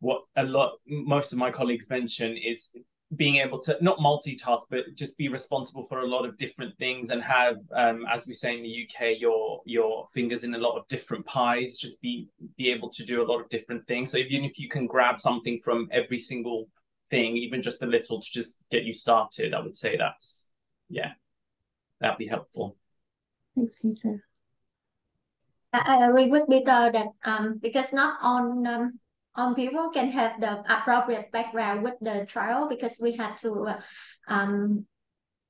what a lot most of my colleagues mention is being able to not multitask but just be responsible for a lot of different things and have um, as we say in the uk your your fingers in a lot of different pies just be be able to do a lot of different things. So even if you can grab something from every single thing even just a little to just get you started i would say that's yeah that'd be helpful. Thanks peter. I agree with Peter that um because not on um, um, people can have the appropriate background with the trial because we had to uh, um,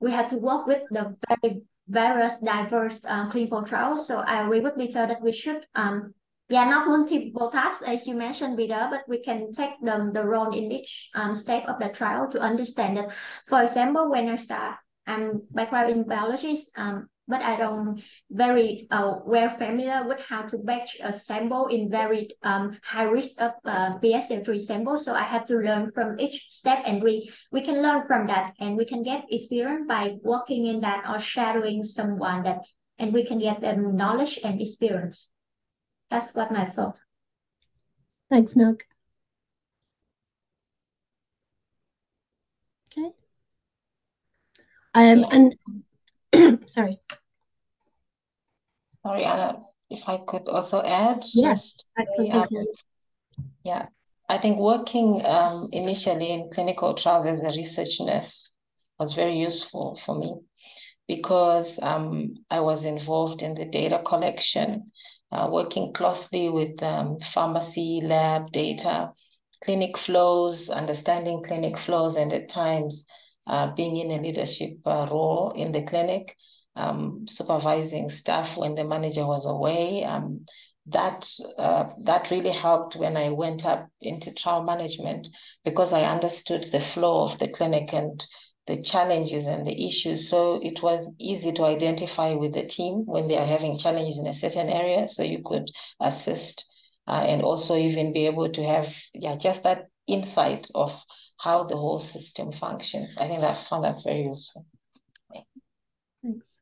we had to work with the very various diverse uh, clinical trials. So I agree with Peter that we should um yeah not multiple tasks as you mentioned Peter, but we can take them the role in each um step of the trial to understand that. For example, when I start I'm background in biology um but I don't very uh, well familiar with how to batch a sample in very um, high risk of uh, BSL3 sample. So I have to learn from each step and we, we can learn from that and we can get experience by working in that or shadowing someone that and we can get them knowledge and experience. That's what my thought. Thanks, Ngoc. Okay. Um, yeah. And sorry. Sorry, Anna, if I could also add. Yes. Um, yeah, I think working um, initially in clinical trials as a research nurse was very useful for me because um, I was involved in the data collection, uh, working closely with um, pharmacy, lab data, clinic flows, understanding clinic flows, and at times uh, being in a leadership uh, role in the clinic, um, supervising staff when the manager was away. Um, that uh, that really helped when I went up into trial management because I understood the flow of the clinic and the challenges and the issues. So it was easy to identify with the team when they are having challenges in a certain area, so you could assist uh, and also even be able to have yeah just that insight of how the whole system functions. I think that found that very useful. Thanks.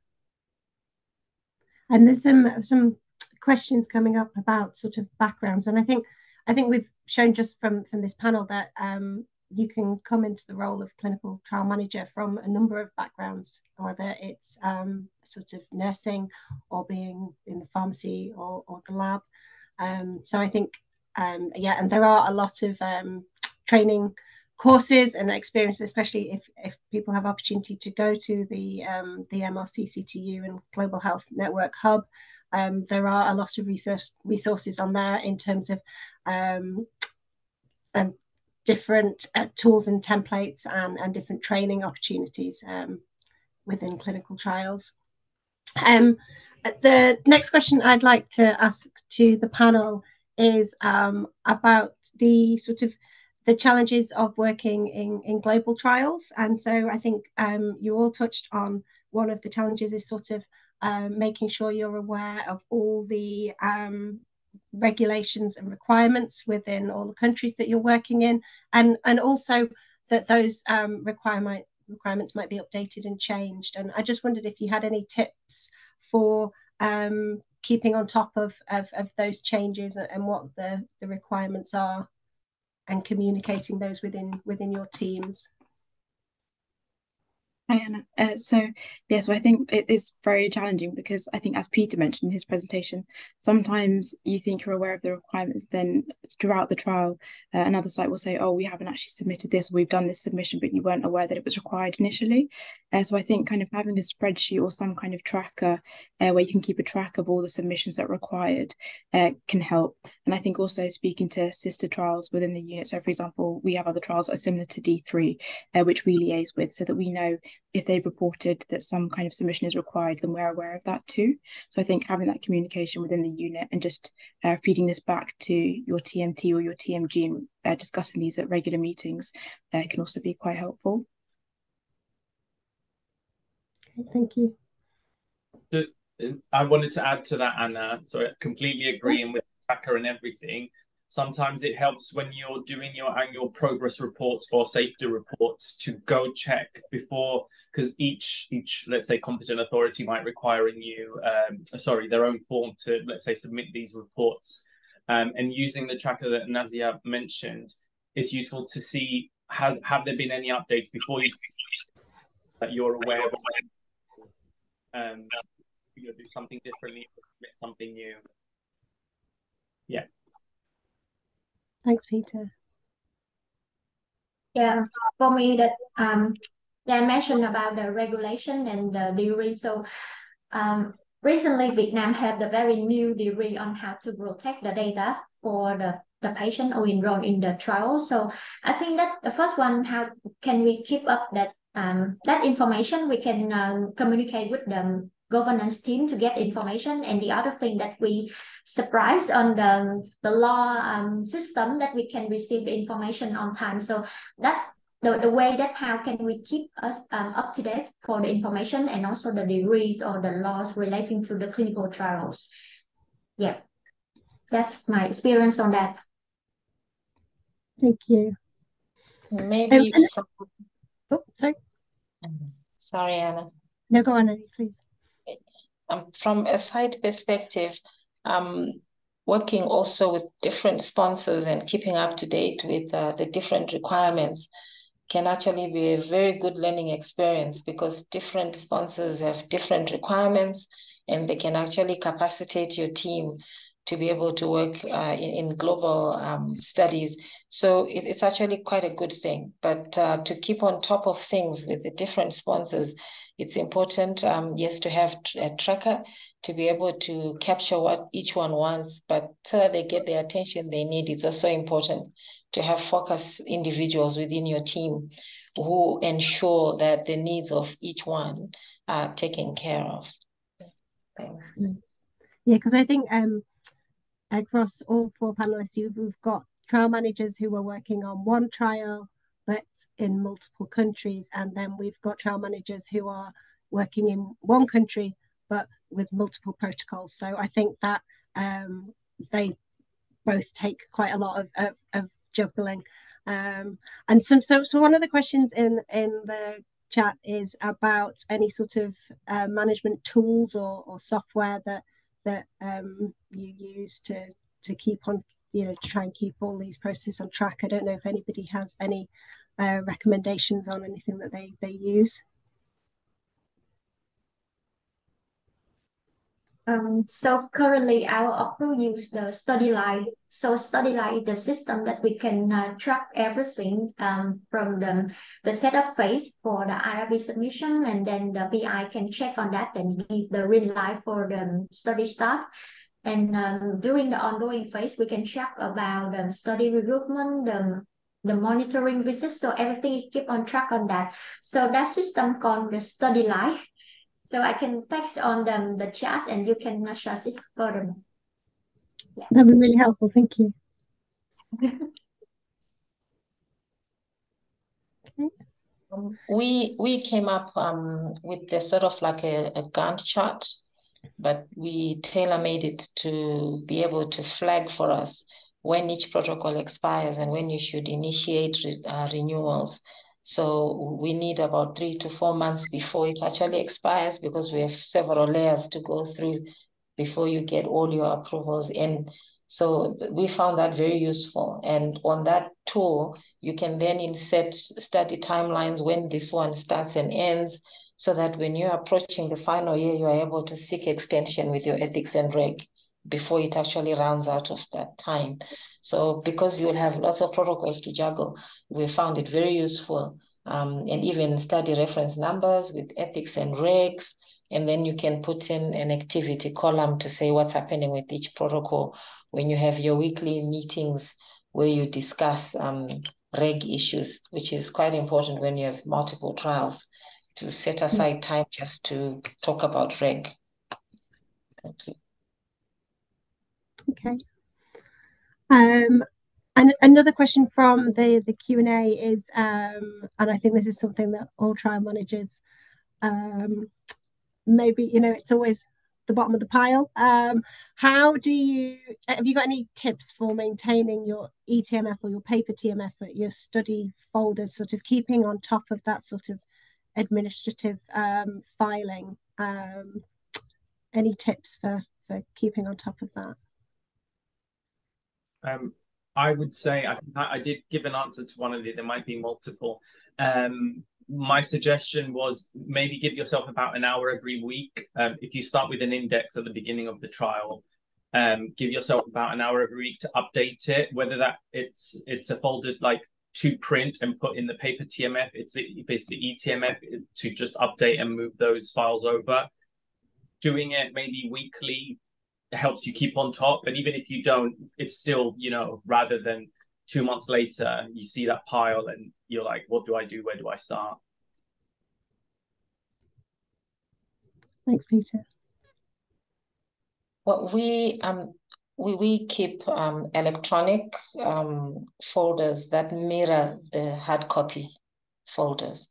And there's some some questions coming up about sort of backgrounds, and I think I think we've shown just from from this panel that um, you can come into the role of clinical trial manager from a number of backgrounds, whether it's um, sort of nursing or being in the pharmacy or, or the lab. Um, so I think, um, yeah, and there are a lot of um, training courses and experience, especially if, if people have opportunity to go to the um, the MRCCTU and Global Health Network Hub. Um, there are a lot of resource, resources on there in terms of um, um, different uh, tools and templates and, and different training opportunities um, within clinical trials. Um, the next question I'd like to ask to the panel is um, about the sort of the challenges of working in, in global trials. And so I think um, you all touched on one of the challenges is sort of um, making sure you're aware of all the um, regulations and requirements within all the countries that you're working in, and and also that those um, requirement requirements might be updated and changed. And I just wondered if you had any tips for um, keeping on top of, of, of those changes and what the, the requirements are and communicating those within within your teams. Hi, Anna. Uh, so, yeah, so I think it is very challenging because I think, as Peter mentioned in his presentation, sometimes you think you're aware of the requirements, then throughout the trial, uh, another site will say, Oh, we haven't actually submitted this, we've done this submission, but you weren't aware that it was required initially. Uh, so, I think kind of having a spreadsheet or some kind of tracker uh, where you can keep a track of all the submissions that are required uh, can help. And I think also speaking to sister trials within the unit. So, for example, we have other trials that are similar to D3, uh, which we liaise with so that we know if they've reported that some kind of submission is required, then we're aware of that too. So I think having that communication within the unit and just uh, feeding this back to your TMT or your TMG and uh, discussing these at regular meetings uh, can also be quite helpful. Okay, thank you. The, I wanted to add to that, Anna. So I completely agreeing with tracker and everything sometimes it helps when you're doing your annual progress reports or safety reports to go check before because each each let's say competent authority might require a new um, sorry their own form to let's say submit these reports. Um, and using the tracker that Nazia mentioned it's useful to see have have there been any updates before you that you're aware of? Um you know do something differently submit something new. Yeah Thanks, Peter. Yeah, for me that um yeah, I mentioned about the regulation and the decree. So um recently Vietnam had a very new decree on how to protect the data for the the patient or enrolled in the trial. So I think that the first one, how can we keep up that um, that information? We can uh, communicate with the governance team to get information. And the other thing that we surprise on the, the law um, system that we can receive the information on time. So that the, the way that how can we keep us um, up to date for the information and also the degrees or the laws relating to the clinical trials. Yeah, that's my experience on that. Thank you. Maybe. Um, oh, sorry. Sorry, Anna. No, go on, Ennie, please um, from a site perspective, um, working also with different sponsors and keeping up to date with uh, the different requirements can actually be a very good learning experience because different sponsors have different requirements and they can actually capacitate your team to be able to work uh, in, in, global um, studies. So it, it's actually quite a good thing. But uh, to keep on top of things with the different sponsors, it's important, um, yes, to have a tracker to be able to capture what each one wants, but so that they get the attention they need. It's also important to have focus individuals within your team who ensure that the needs of each one are taken care of. Thanks. Yeah, because I think um, across all four panelists, we've got trial managers who are working on one trial, but in multiple countries. And then we've got trial managers who are working in one country, but with multiple protocols. So I think that um, they both take quite a lot of, of, of juggling. Um, and some, so, so one of the questions in, in the chat is about any sort of uh, management tools or, or software that that um, you use to to keep on you know to try and keep all these processes on track. I don't know if anybody has any uh, recommendations on anything that they they use. Um, so currently our offer use the StudyLight. So StudyLight is the system that we can uh, track everything um, from the, the setup phase for the IRB submission and then the PI can check on that and give the green light for the study start. And um, during the ongoing phase, we can check about the study recruitment, the, the monitoring visits. So everything is keep on track on that. So that system called the StudyLight so I can text on them the chat and you can search it for them. Yeah. That'd be really helpful. Thank you. okay. We we came up um, with the sort of like a, a Gantt chart, but we tailor made it to be able to flag for us when each protocol expires and when you should initiate re, uh, renewals. So we need about three to four months before it actually expires because we have several layers to go through before you get all your approvals in. So we found that very useful. And on that tool, you can then insert study timelines when this one starts and ends, so that when you're approaching the final year, you are able to seek extension with your ethics and reg before it actually runs out of that time. So because you will have lots of protocols to juggle, we found it very useful. Um, and even study reference numbers with ethics and regs. And then you can put in an activity column to say what's happening with each protocol when you have your weekly meetings where you discuss um, reg issues, which is quite important when you have multiple trials to set aside time just to talk about reg. Thank you. Okay. Um, and another question from the the Q and A is, um, and I think this is something that all trial managers, um, maybe you know, it's always the bottom of the pile. Um, how do you have you got any tips for maintaining your eTMF or your paper TMF at your study folders, sort of keeping on top of that sort of administrative um, filing? Um, any tips for for keeping on top of that? Um, I would say I, I did give an answer to one of the. There might be multiple. Um, my suggestion was maybe give yourself about an hour every week. Um, if you start with an index at the beginning of the trial, um, give yourself about an hour every week to update it. Whether that it's it's a folded like to print and put in the paper TMF, it's the if it's the eTMF to just update and move those files over. Doing it maybe weekly helps you keep on top. And even if you don't, it's still, you know, rather than two months later, you see that pile and you're like, what do I do? Where do I start? Thanks, Peter. Well, we um we we keep um electronic um folders that mirror the hard copy folders,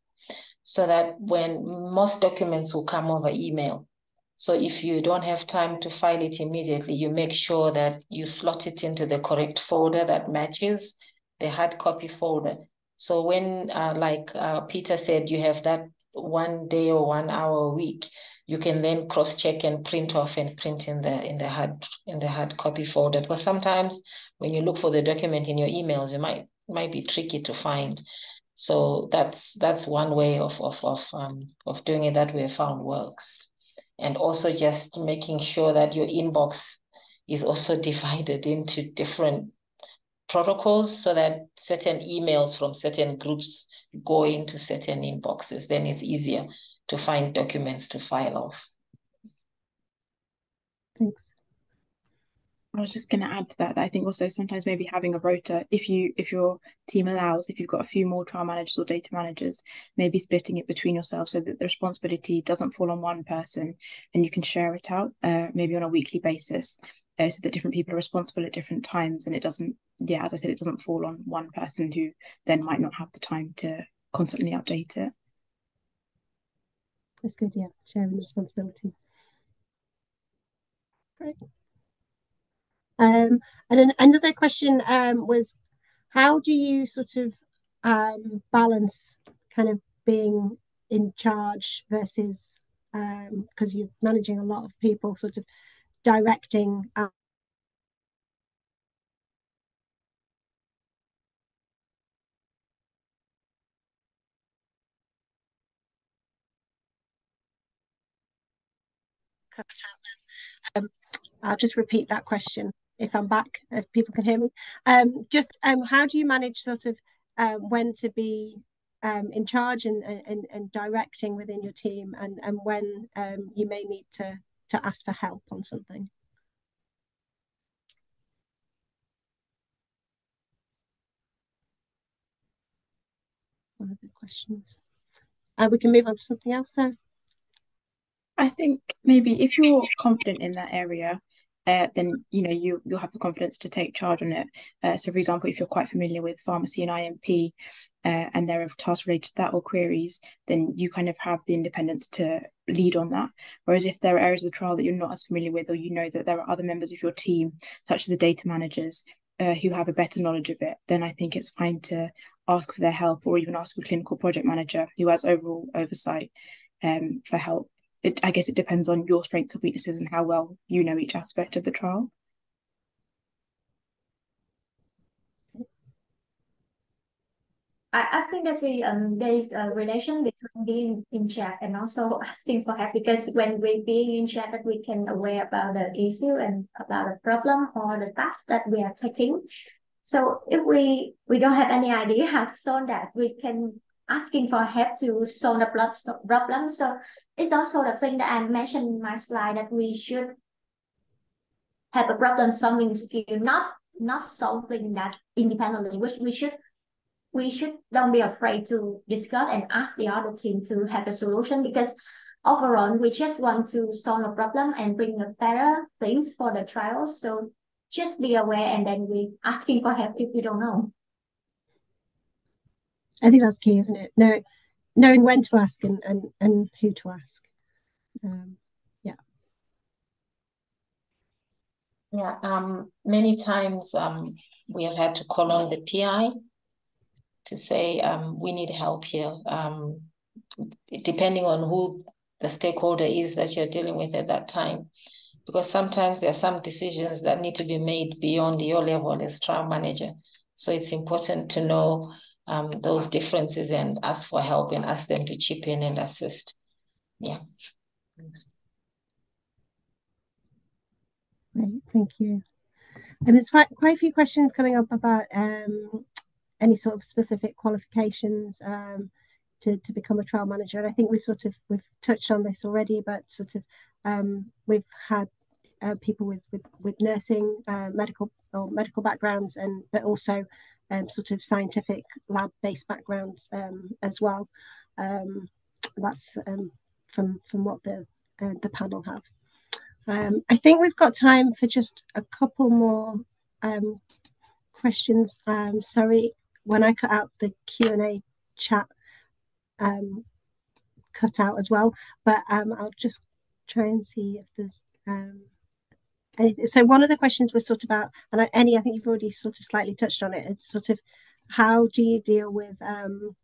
so that when most documents will come over email, so if you don't have time to file it immediately, you make sure that you slot it into the correct folder that matches the hard copy folder. So when, uh, like uh, Peter said, you have that one day or one hour a week, you can then cross check and print off and print in the in the hard in the hard copy folder. Because sometimes when you look for the document in your emails, it might might be tricky to find. So that's that's one way of of of um of doing it that we have found works, and also just making sure that your inbox is also divided into different protocols so that certain emails from certain groups go into certain inboxes. Then it's easier to find documents to file off. Thanks. I was just going to add to that, that I think also sometimes maybe having a rota, if you if your team allows, if you've got a few more trial managers or data managers, maybe splitting it between yourselves so that the responsibility doesn't fall on one person and you can share it out, uh, maybe on a weekly basis, uh, so that different people are responsible at different times and it doesn't, yeah, as I said, it doesn't fall on one person who then might not have the time to constantly update it. That's good, yeah, sharing responsibility. Great. Um, and then another question um, was, how do you sort of um, balance kind of being in charge versus because um, you're managing a lot of people, sort of directing. Uh, um, I'll just repeat that question if I'm back, if people can hear me. Um, just um, how do you manage sort of um, when to be um, in charge and, and, and directing within your team and, and when um, you may need to, to ask for help on something? One of the questions. Uh, we can move on to something else though. I think maybe if you're confident in that area, uh, then you know you you'll have the confidence to take charge on it. Uh, so, for example, if you're quite familiar with pharmacy and IMP, uh, and there are tasks related to that or queries, then you kind of have the independence to lead on that. Whereas if there are areas of the trial that you're not as familiar with, or you know that there are other members of your team, such as the data managers, uh, who have a better knowledge of it, then I think it's fine to ask for their help, or even ask a clinical project manager who has overall oversight um, for help it, I guess it depends on your strengths and weaknesses and how well you know each aspect of the trial. I, I think that we um there is a relation between being in chat and also asking for help because when we being in chat that we can aware about the issue and about the problem or the task that we are taking. So if we we don't have any idea how to solve that, we can asking for help to solve the problem. So it's also the thing that I mentioned in my slide that we should have a problem solving skill, not not solving that independently. Which we should we should don't be afraid to discuss and ask the other team to have a solution because overall we just want to solve a problem and bring a better things for the trial. So just be aware and then we asking for help if you don't know. I think that's key, isn't it? Know, knowing when to ask and, and, and who to ask. Um, yeah. Yeah, um, many times um, we have had to call on the PI to say um, we need help here. Um, depending on who the stakeholder is that you're dealing with at that time. Because sometimes there are some decisions that need to be made beyond your level as trial manager. So it's important to know um, those differences and ask for help and ask them to chip in and assist. Yeah. Great, thank you. And there's quite, quite a few questions coming up about um, any sort of specific qualifications um, to, to become a trial manager. And I think we've sort of we've touched on this already, but sort of um, we've had uh, people with with, with nursing, uh, medical or medical backgrounds, and but also um, sort of scientific lab-based backgrounds um, as well. Um, that's um, from from what the uh, the panel have. Um, I think we've got time for just a couple more um, questions. sorry, when I cut out the Q and A chat, cut out as well, but I'll just try and see if there's so one of the questions was sort of about, and any I think you've already sort of slightly touched on it. It's sort of how do you deal with um,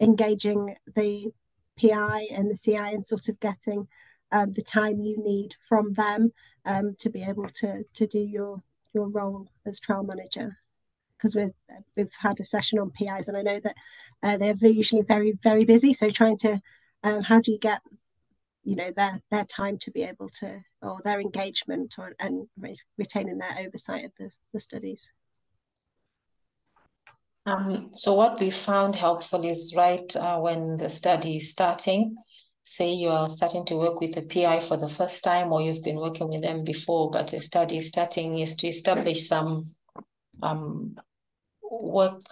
engaging the PI and the CI and sort of getting um, the time you need from them um, to be able to to do your your role as trial manager. because we've we've had a session on PIs, and I know that uh, they're usually very very busy. So trying to um, how do you get you know their their time to be able to or their engagement or and re retaining their oversight of the, the studies. Um, so what we found helpful is right uh, when the study is starting say you are starting to work with a pi for the first time or you've been working with them before but the study is starting is to establish some um, work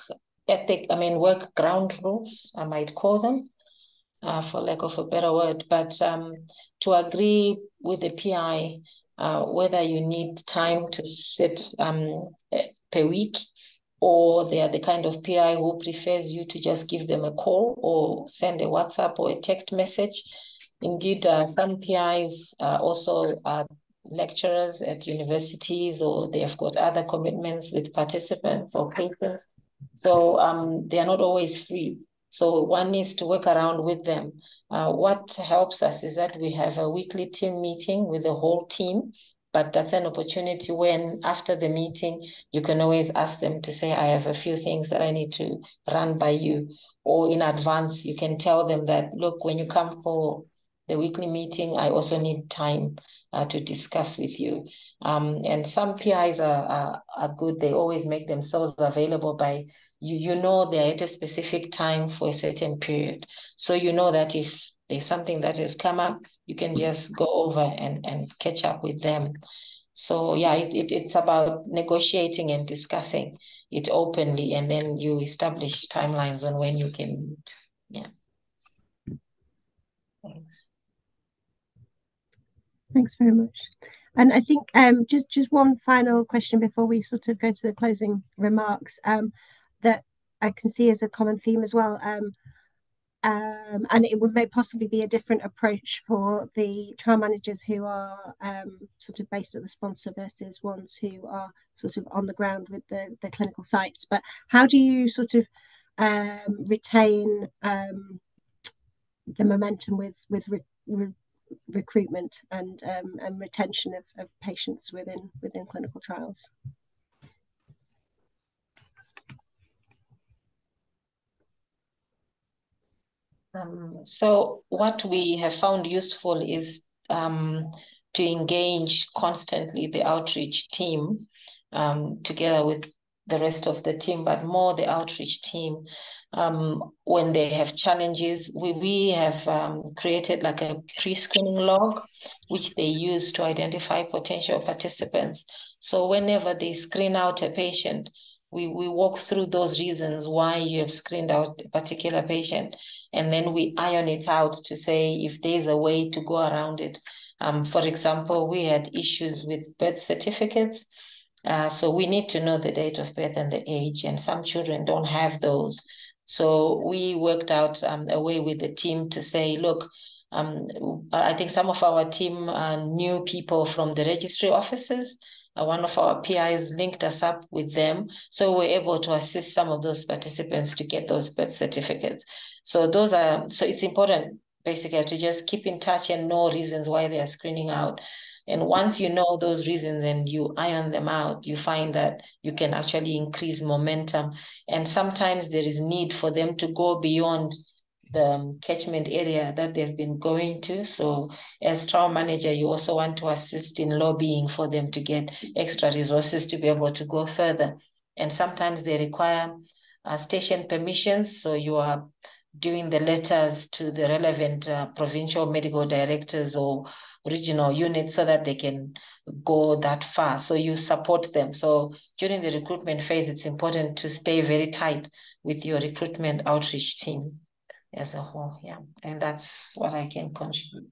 ethic i mean work ground rules i might call them uh, for lack of a better word, but um, to agree with the PI uh, whether you need time to sit um, eh, per week or they are the kind of PI who prefers you to just give them a call or send a WhatsApp or a text message. Indeed, uh, some PIs also are lecturers at universities or they have got other commitments with participants or patients. So um, they are not always free. So one needs to work around with them. Uh, what helps us is that we have a weekly team meeting with the whole team, but that's an opportunity when after the meeting, you can always ask them to say, I have a few things that I need to run by you. Or in advance, you can tell them that, look, when you come for the weekly meeting, I also need time uh, to discuss with you. Um, and some PIs are, are, are good. They always make themselves available by you you know they're at a specific time for a certain period. So you know that if there's something that has come up, you can just go over and, and catch up with them. So yeah, it, it, it's about negotiating and discussing it openly, and then you establish timelines on when you can meet. Yeah. Thanks. Thanks very much. And I think um, just just one final question before we sort of go to the closing remarks. Um, I can see as a common theme as well. Um, um, and it would may possibly be a different approach for the trial managers who are um, sort of based at the sponsor versus ones who are sort of on the ground with the, the clinical sites. But how do you sort of um, retain um, the momentum with with re re recruitment and um, and retention of, of patients within within clinical trials? Um, so what we have found useful is um, to engage constantly the outreach team um, together with the rest of the team, but more the outreach team. Um, when they have challenges, we, we have um, created like a pre-screening log, which they use to identify potential participants. So whenever they screen out a patient, we, we walk through those reasons why you have screened out a particular patient, and then we iron it out to say if there's a way to go around it. Um, for example, we had issues with birth certificates. Uh, so we need to know the date of birth and the age, and some children don't have those. So we worked out um, a way with the team to say, look, um, I think some of our team uh, knew people from the registry offices uh, one of our PIs linked us up with them. So we're able to assist some of those participants to get those birth certificates. So those are, so it's important basically to just keep in touch and know reasons why they are screening out. And once you know those reasons and you iron them out, you find that you can actually increase momentum. And sometimes there is need for them to go beyond the um, catchment area that they've been going to. So as trial manager, you also want to assist in lobbying for them to get extra resources to be able to go further. And sometimes they require uh, station permissions. So you are doing the letters to the relevant uh, provincial medical directors or regional units so that they can go that far. So you support them. So during the recruitment phase, it's important to stay very tight with your recruitment outreach team as a whole. Yeah, and that's what I can contribute.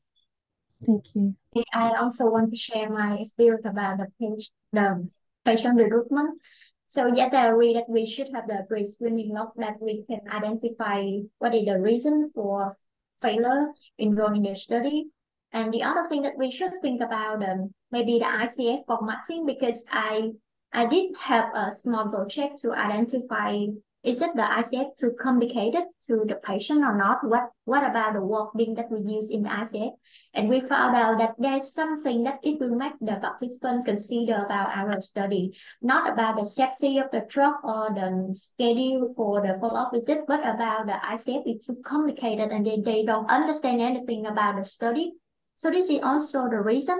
Thank you. I also want to share my experience about the patient, the patient recruitment. So yes, I agree that we should have the pre-screening log that we can identify what is the reason for failure enrolling in the study. And the other thing that we should think about um, maybe the ICF formatting because I I did have a small project to identify is it the ICF too complicated to the patient or not? What what about the wording that we use in the ICF? And we found out that there's something that it will make the participant consider about our study, not about the safety of the drug or the schedule for the follow-up visit, but about the ICF is too complicated and they, they don't understand anything about the study. So this is also the reason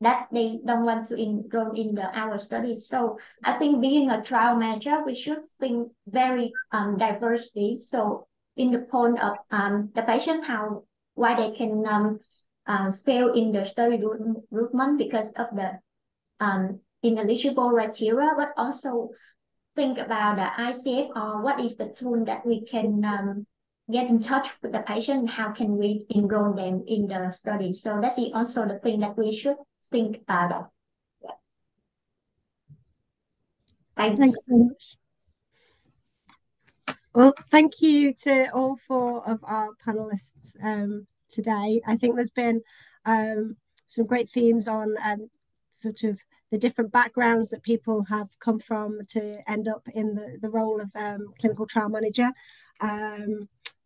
that they don't want to enroll in the our study. So I think being a trial manager, we should think very um diversity. So in the point of um the patient, how why they can um, um fail in the study recruitment because of the um ineligible criteria, but also think about the ICF or what is the tool that we can um, get in touch with the patient, how can we enroll them in the study. So that's also the thing that we should think it. Yeah. Thanks. Thanks so much. Well, thank you to all four of our panelists um, today. I think there's been um, some great themes on um, sort of the different backgrounds that people have come from to end up in the, the role of um, clinical trial manager.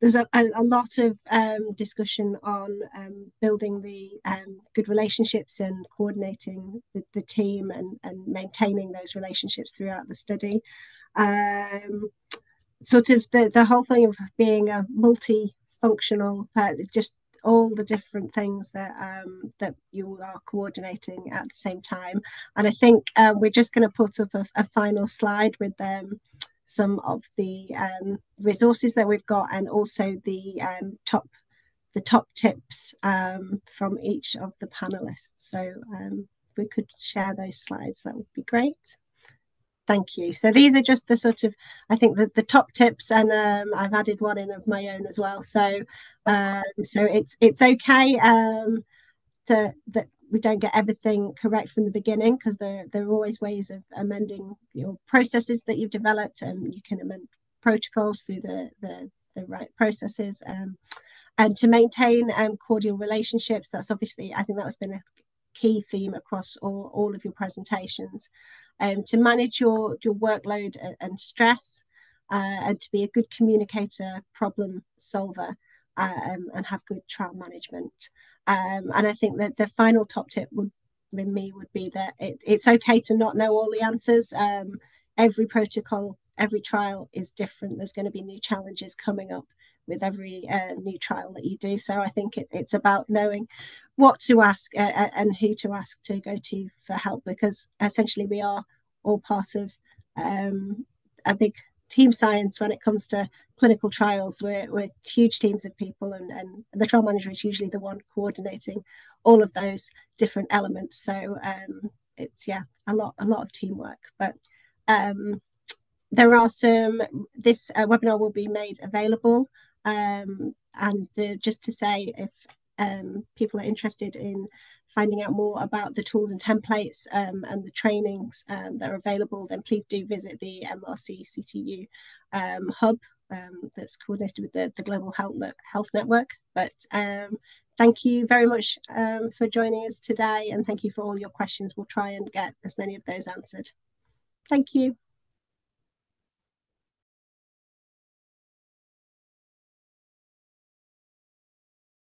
There's a, a, a lot of um, discussion on um, building the um, good relationships and coordinating the, the, team and, and maintaining those relationships throughout the study. Um, sort of the, the whole thing of being a multifunctional, uh, just all the different things that um, that you are coordinating at the same time. And I think uh, we're just going to put up a, a final slide with them. Um, some of the um, resources that we've got and also the um, top the top tips um, from each of the panelists. So um, we could share those slides, that would be great. Thank you. So these are just the sort of, I think the, the top tips, and um, I've added one in of my own as well. So um, so it's it's okay to that we don't get everything correct from the beginning because there, there are always ways of amending your processes that you've developed and you can amend protocols through the, the, the right processes um, and to maintain um, cordial relationships. That's obviously i think that has been a key theme across all, all of your presentations. Um, to manage your, your workload and, and stress uh, and to be a good communicator problem solver um, and have good trial management um, and I think that the final top tip would in me would be that it, it's okay to not know all the answers. Um, every protocol, every trial is different. There's going to be new challenges coming up with every uh, new trial that you do. So I think it, it's about knowing what to ask uh, uh, and who to ask to go to for help because essentially we are all part of um, a big team science when it comes to clinical trials. We're, we're huge teams of people, and, and the trial manager is usually the one coordinating all of those different elements. So um, it's yeah, a lot a lot of teamwork. But um, there are some. This uh, webinar will be made available, um, and uh, just to say if um, people are interested in finding out more about the tools and templates um, and the trainings um, that are available, then please do visit the MRC CTU um, hub um, that's coordinated with the, the Global Health, Health Network. But um, thank you very much for joining us today and thank you for all your questions. We'll try and get as many of those answered. Thank you.